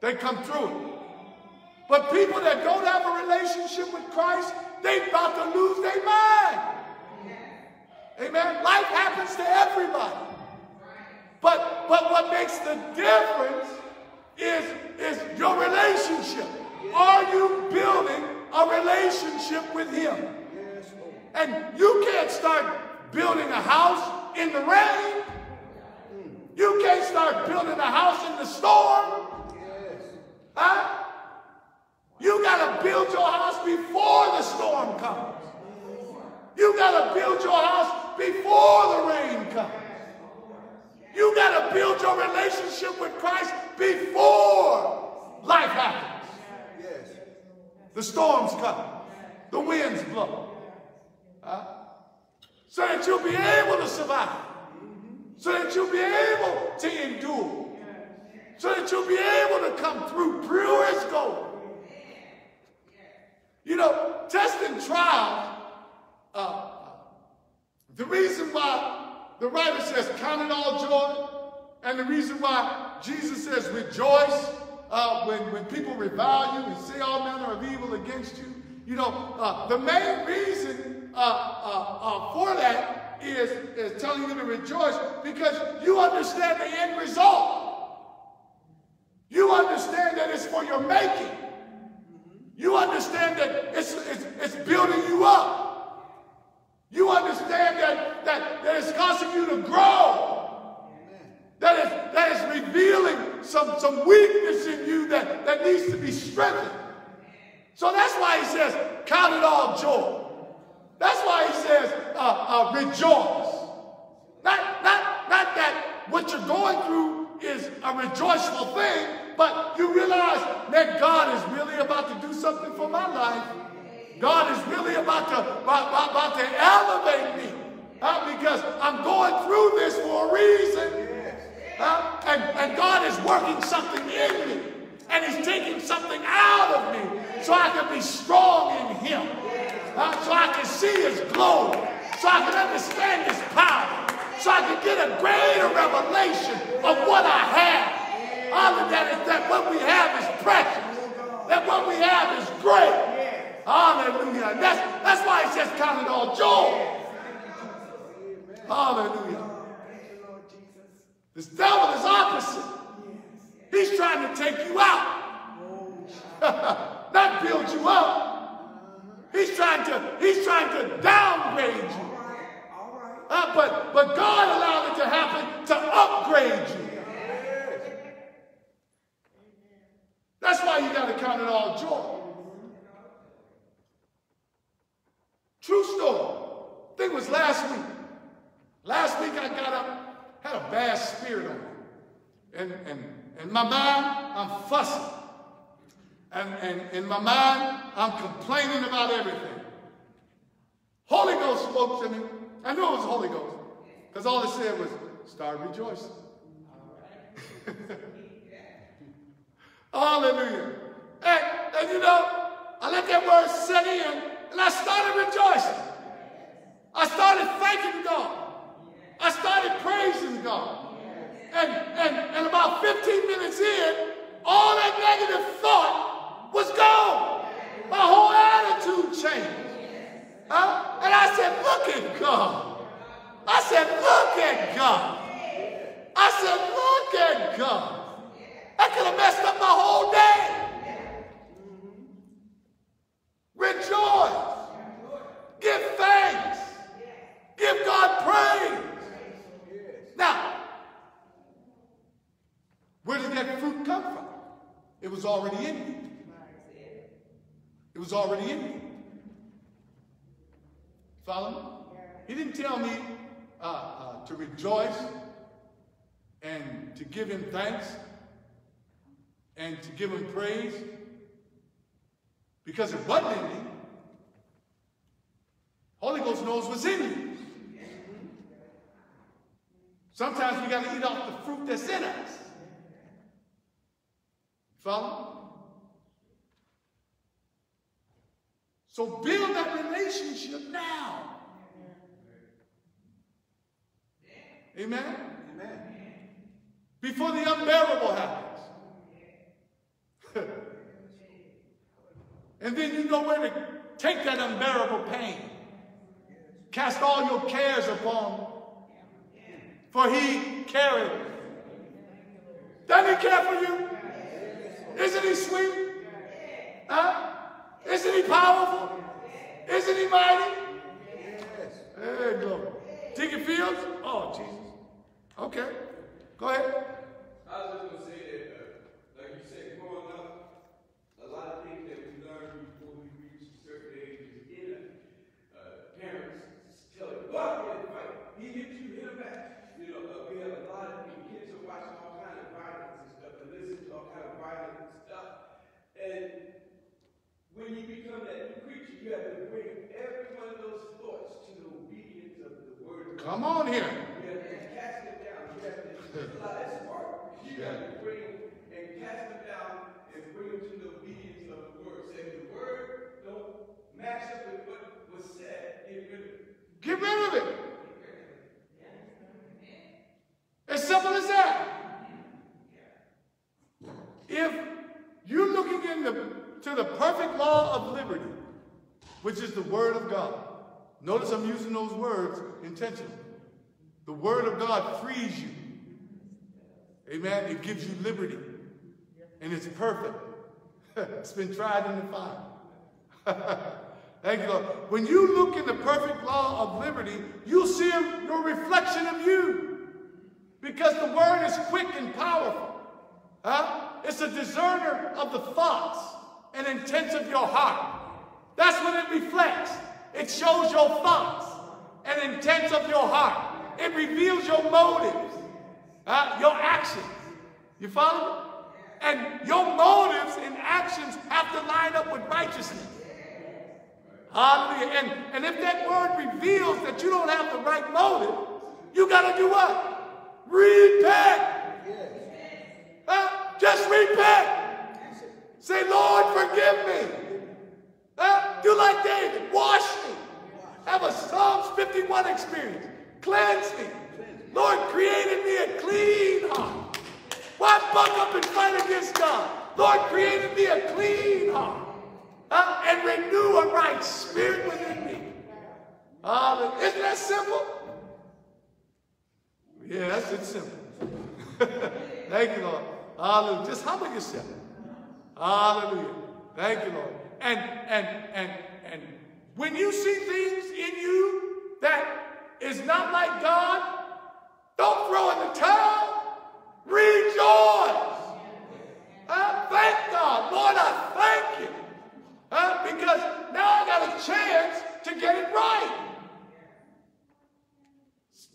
They come through it. But people that don't have a relationship with Christ, they about to lose their mind. Amen. Life happens to everybody. But but what makes the difference is, is your relationship. Are you building a relationship with him? And you can't start building a house in the rain. You can't start building a house in the storm. Huh? You got to build your house before the storm comes. You got to build your house before the rain comes. You got to build your relationship with Christ before life happens. Yes. The storms come, the winds blow. Huh? So that you'll be able to survive. So that you'll be able to endure. So that you'll be able to come through pure as gold. You know, test and trial, uh, the reason why the writer says, count it all joy, and the reason why Jesus says, rejoice uh, when, when people revile you and say all manner of evil against you. You know, uh, the main reason uh, uh, uh, for that is, is telling you to rejoice because you understand the end result. You understand that it's for your making. You understand that it's, it's, it's building you up. You understand that, that, that it's causing you to grow. That is, that is revealing some, some weakness in you that, that needs to be strengthened. So that's why he says, count it all joy. That's why he says, uh, uh, rejoice. Not, not, not that what you're going through is a rejoiceful thing, but you realize that God is really about to do something for my life. God is really about to, about, about to elevate me. Uh, because I'm going through this for a reason. Uh, and, and God is working something in me. And he's taking something out of me so I can be strong in him. So I can see his glory. So I can understand his power. So I can get a greater revelation of what I have. Other than is that what we have is precious. That what we have is great. Hallelujah. And that's, that's why he says count it all joy. Hallelujah. This devil is opposite. He's trying to take you out. [LAUGHS] Not build you up. He's trying to, he's trying to downgrade you. Uh, but, but God allowed it to happen to upgrade you. That's why you got to count it all joy. True story. I think it was last week. Last week I got up, had a bad spirit on me. And, and in my mind, I'm fussing. And, and in my mind, I'm complaining about everything. Holy Ghost spoke to me. I knew it was the Holy Ghost. Because all it said was, start rejoicing. [LAUGHS] Hallelujah. And, and you know, I let that word set in and I started rejoicing. I started thanking God. I started praising God. And, and, and about 15 minutes in, all that negative thought was gone. My whole attitude changed. Huh? And I said, look at God. I said, look at God. I said, look at God. I could have messed up my whole day. Rejoice. Give thanks. Give God praise. Now, where did that fruit come from? It was already in you. It was already in you. Follow me? He didn't tell me uh, uh, to rejoice and to give him thanks and to give him praise because it wasn't in me. Holy Ghost knows what's in you. Sometimes we got to eat off the fruit that's in us. Follow? So build that relationship now. Amen? Amen. Before the unbearable happens. [LAUGHS] and then you know where to take that unbearable pain. Cast all your cares upon for he carried. Doesn't he care for you? Isn't he sweet? Huh? Isn't he powerful? Isn't he mighty? You go. Deacon Fields? Oh, Jesus. Okay. Go ahead. I was just gonna say that, uh, like you said, growing up, a lot of things that we learn before we reach a certain age is in us. Uh, parents tell you, go out there and fight. He hit you, hit him back. You know, uh, we have a lot of I mean, kids are watching all kind of violence and stuff, and listen to all kind of violent stuff. And when you become that new creature, you have to bring every one of those thoughts to the obedience of the word of God. Come on here. Cast them down. You have to, bring and cast them down and bring them to the obedience of the word. Say, the word don't match up with what was said, get rid of it. Get rid of it. As simple as that. If you're looking in the, to the perfect law of liberty, which is the Word of God, notice I'm using those words intentionally. The Word of God frees you. Amen. It gives you liberty. And it's perfect. [LAUGHS] it's been tried in the fire. Thank you, Lord. When you look in the perfect law of liberty, you'll see your reflection of you. Because the word is quick and powerful. Huh? It's a discerner of the thoughts and intents of your heart. That's what it reflects. It shows your thoughts and intents of your heart. It reveals your motives, uh, your actions. You follow? And your motives and actions have to line up with righteousness. Hallelujah. And, and if that word reveals that you don't have the right motive, you got to do what? Repent. Huh? Just repent. Say, Lord, forgive me. Huh? Do like David. Wash me. Have a Psalms 51 experience. Cleanse me. Lord, created me a clean heart. Why buck up and fight against God? Lord, created me a clean heart. Huh? And renew a right spirit within me. Hallelujah. Isn't that simple? Yeah, that's it simple. [LAUGHS] Thank you, Lord. Hallelujah. Just humble yourself. Hallelujah. Thank you, Lord. And and and and when you see things in you that is not like God, don't throw in the towel. Rejoice. I thank God. Lord, I thank you. Uh, because now I got a chance to get it right.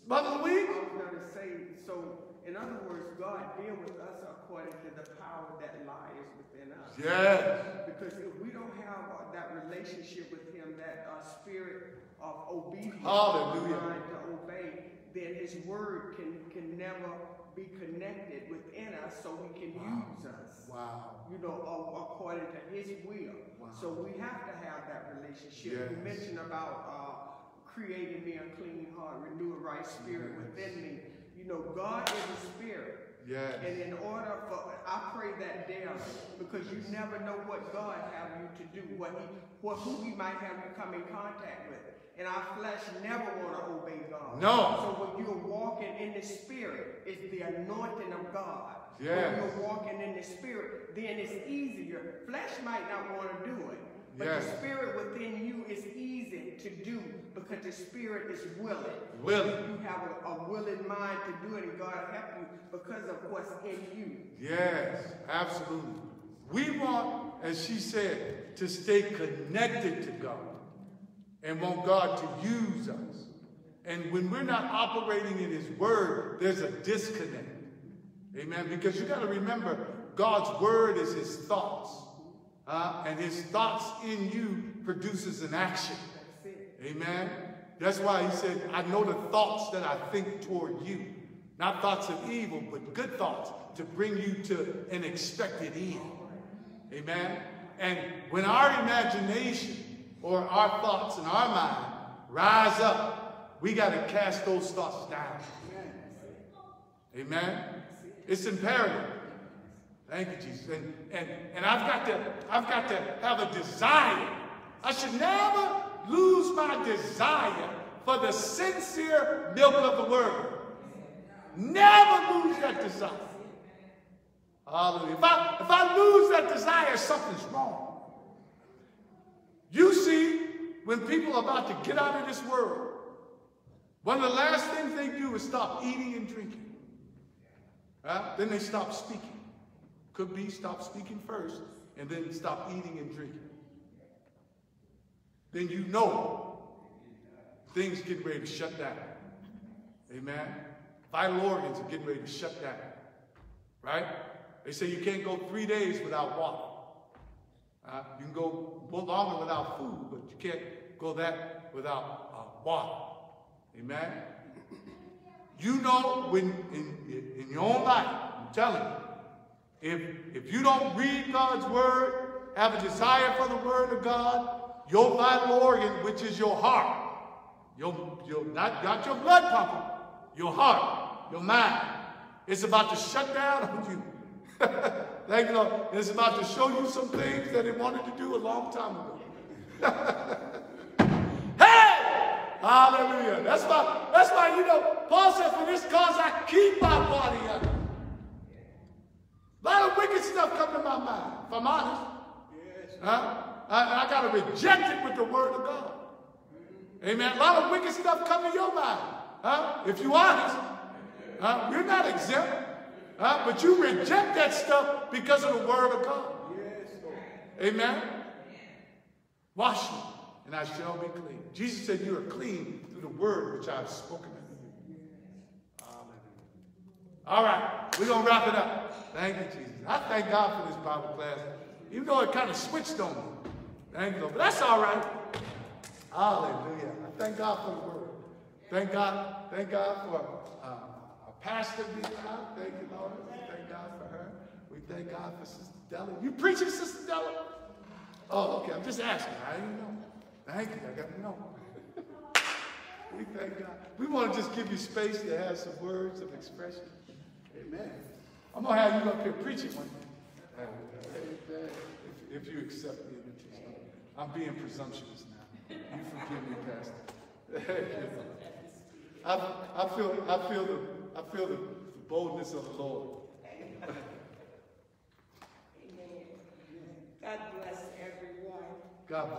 Mother Louise? I was going to say, so in other words, God deal with us according to the power that lies within us. Yes. Because if we don't have uh, that relationship with Him, that uh, spirit of obedience, Hallelujah. mind to obey, then His word can can never be connected within us, so He can use us. Wow. You know, according to His will. Wow. So we have to have that relationship. You mentioned about uh, creating me a clean heart, renew a right spirit Yes. within me. You know, God is a spirit. Yes. And in order for, I pray that daily because you never know what God have you to do, what he, what, who he might have you come in contact with. And our flesh never want to obey God. No. So when you're walking in the spirit, it's the anointing of God. Yes. When you're walking in the spirit, then it's easier. Flesh might not want to do it. But Yes. the spirit within you is easy to do because the spirit is willing. Willing. You have a, a willing mind to do it, and God help you because of what's in you. Yes, absolutely. We want, as she said, to stay connected to God and want God to use us. And when we're not operating in His Word, there's a disconnect. Amen. Because you got to remember, God's Word is His thoughts. uh, and His thoughts in you produces an action. Amen. That's why He said, I know the thoughts that I think toward you. Not thoughts of evil, but good thoughts to bring you to an expected end. Amen? And when our imagination or our thoughts in our mind rise up, we got to cast those thoughts down. Amen? It's imperative. Thank you, Jesus. And, and, and I've got to, I've got to have a desire. I should never lose my desire for the sincere milk of the word. Never lose that desire. Hallelujah. If I, if I lose that desire, something's wrong. You see, when people are about to get out of this world, one of the last things they do is stop eating and drinking. Then they stop speaking. Could be stop speaking first and then stop eating and drinking. Then you know things getting ready to shut down. Amen. Vital organs are getting ready to shut down. Right? They say you can't go three days without water. Uh, you can go longer without food, but you can't go that without uh, water. Amen. You know when in, in, in your own life, I'm telling you, if, if you don't read God's word, have a desire for the word of God, your vital organ, which is your heart, your, your, not, not your blood pumping, your heart, your mind, it's about to shut down on you. [LAUGHS] Thank you, Lord. It's about to show you some things that it wanted to do a long time ago. [LAUGHS] hey! Hallelujah. That's why, that's why, you know, Paul said, for this cause I keep my body under. A lot of wicked stuff come to my mind, if I'm honest. Huh? I, I got to reject it with the word of God. Amen. A lot of wicked stuff come to your mind. Huh? If you're honest, huh? you're not exempt. Huh? But you reject that stuff because of the word of God. Amen. Wash me, and I shall be clean. Jesus said, You are clean through the word which I have spoken unto you. Hallelujah. All right, we're going to wrap it up. Thank you, Jesus. I thank God for this Bible class, even though it kind of switched on me. Thank you, Lord. But that's all right. Hallelujah. I thank God for the word. Thank God. Thank God for uh, pastor out. Thank you, Lord. We thank God for her. We thank God for Sister Della. You preaching, Sister Della? Oh, okay. I'm just asking. I didn't know. Thank you. I got to know. [LAUGHS] we thank God. We want to just give you space to have some words of expression. Amen. I'm going to have you up here preaching one day. If, if you accept the invitation. I'm being presumptuous now. You forgive me, Pastor. [LAUGHS] I, I feel, I feel the, I feel the boldness of the Lord. Amen. God bless everyone. God bless.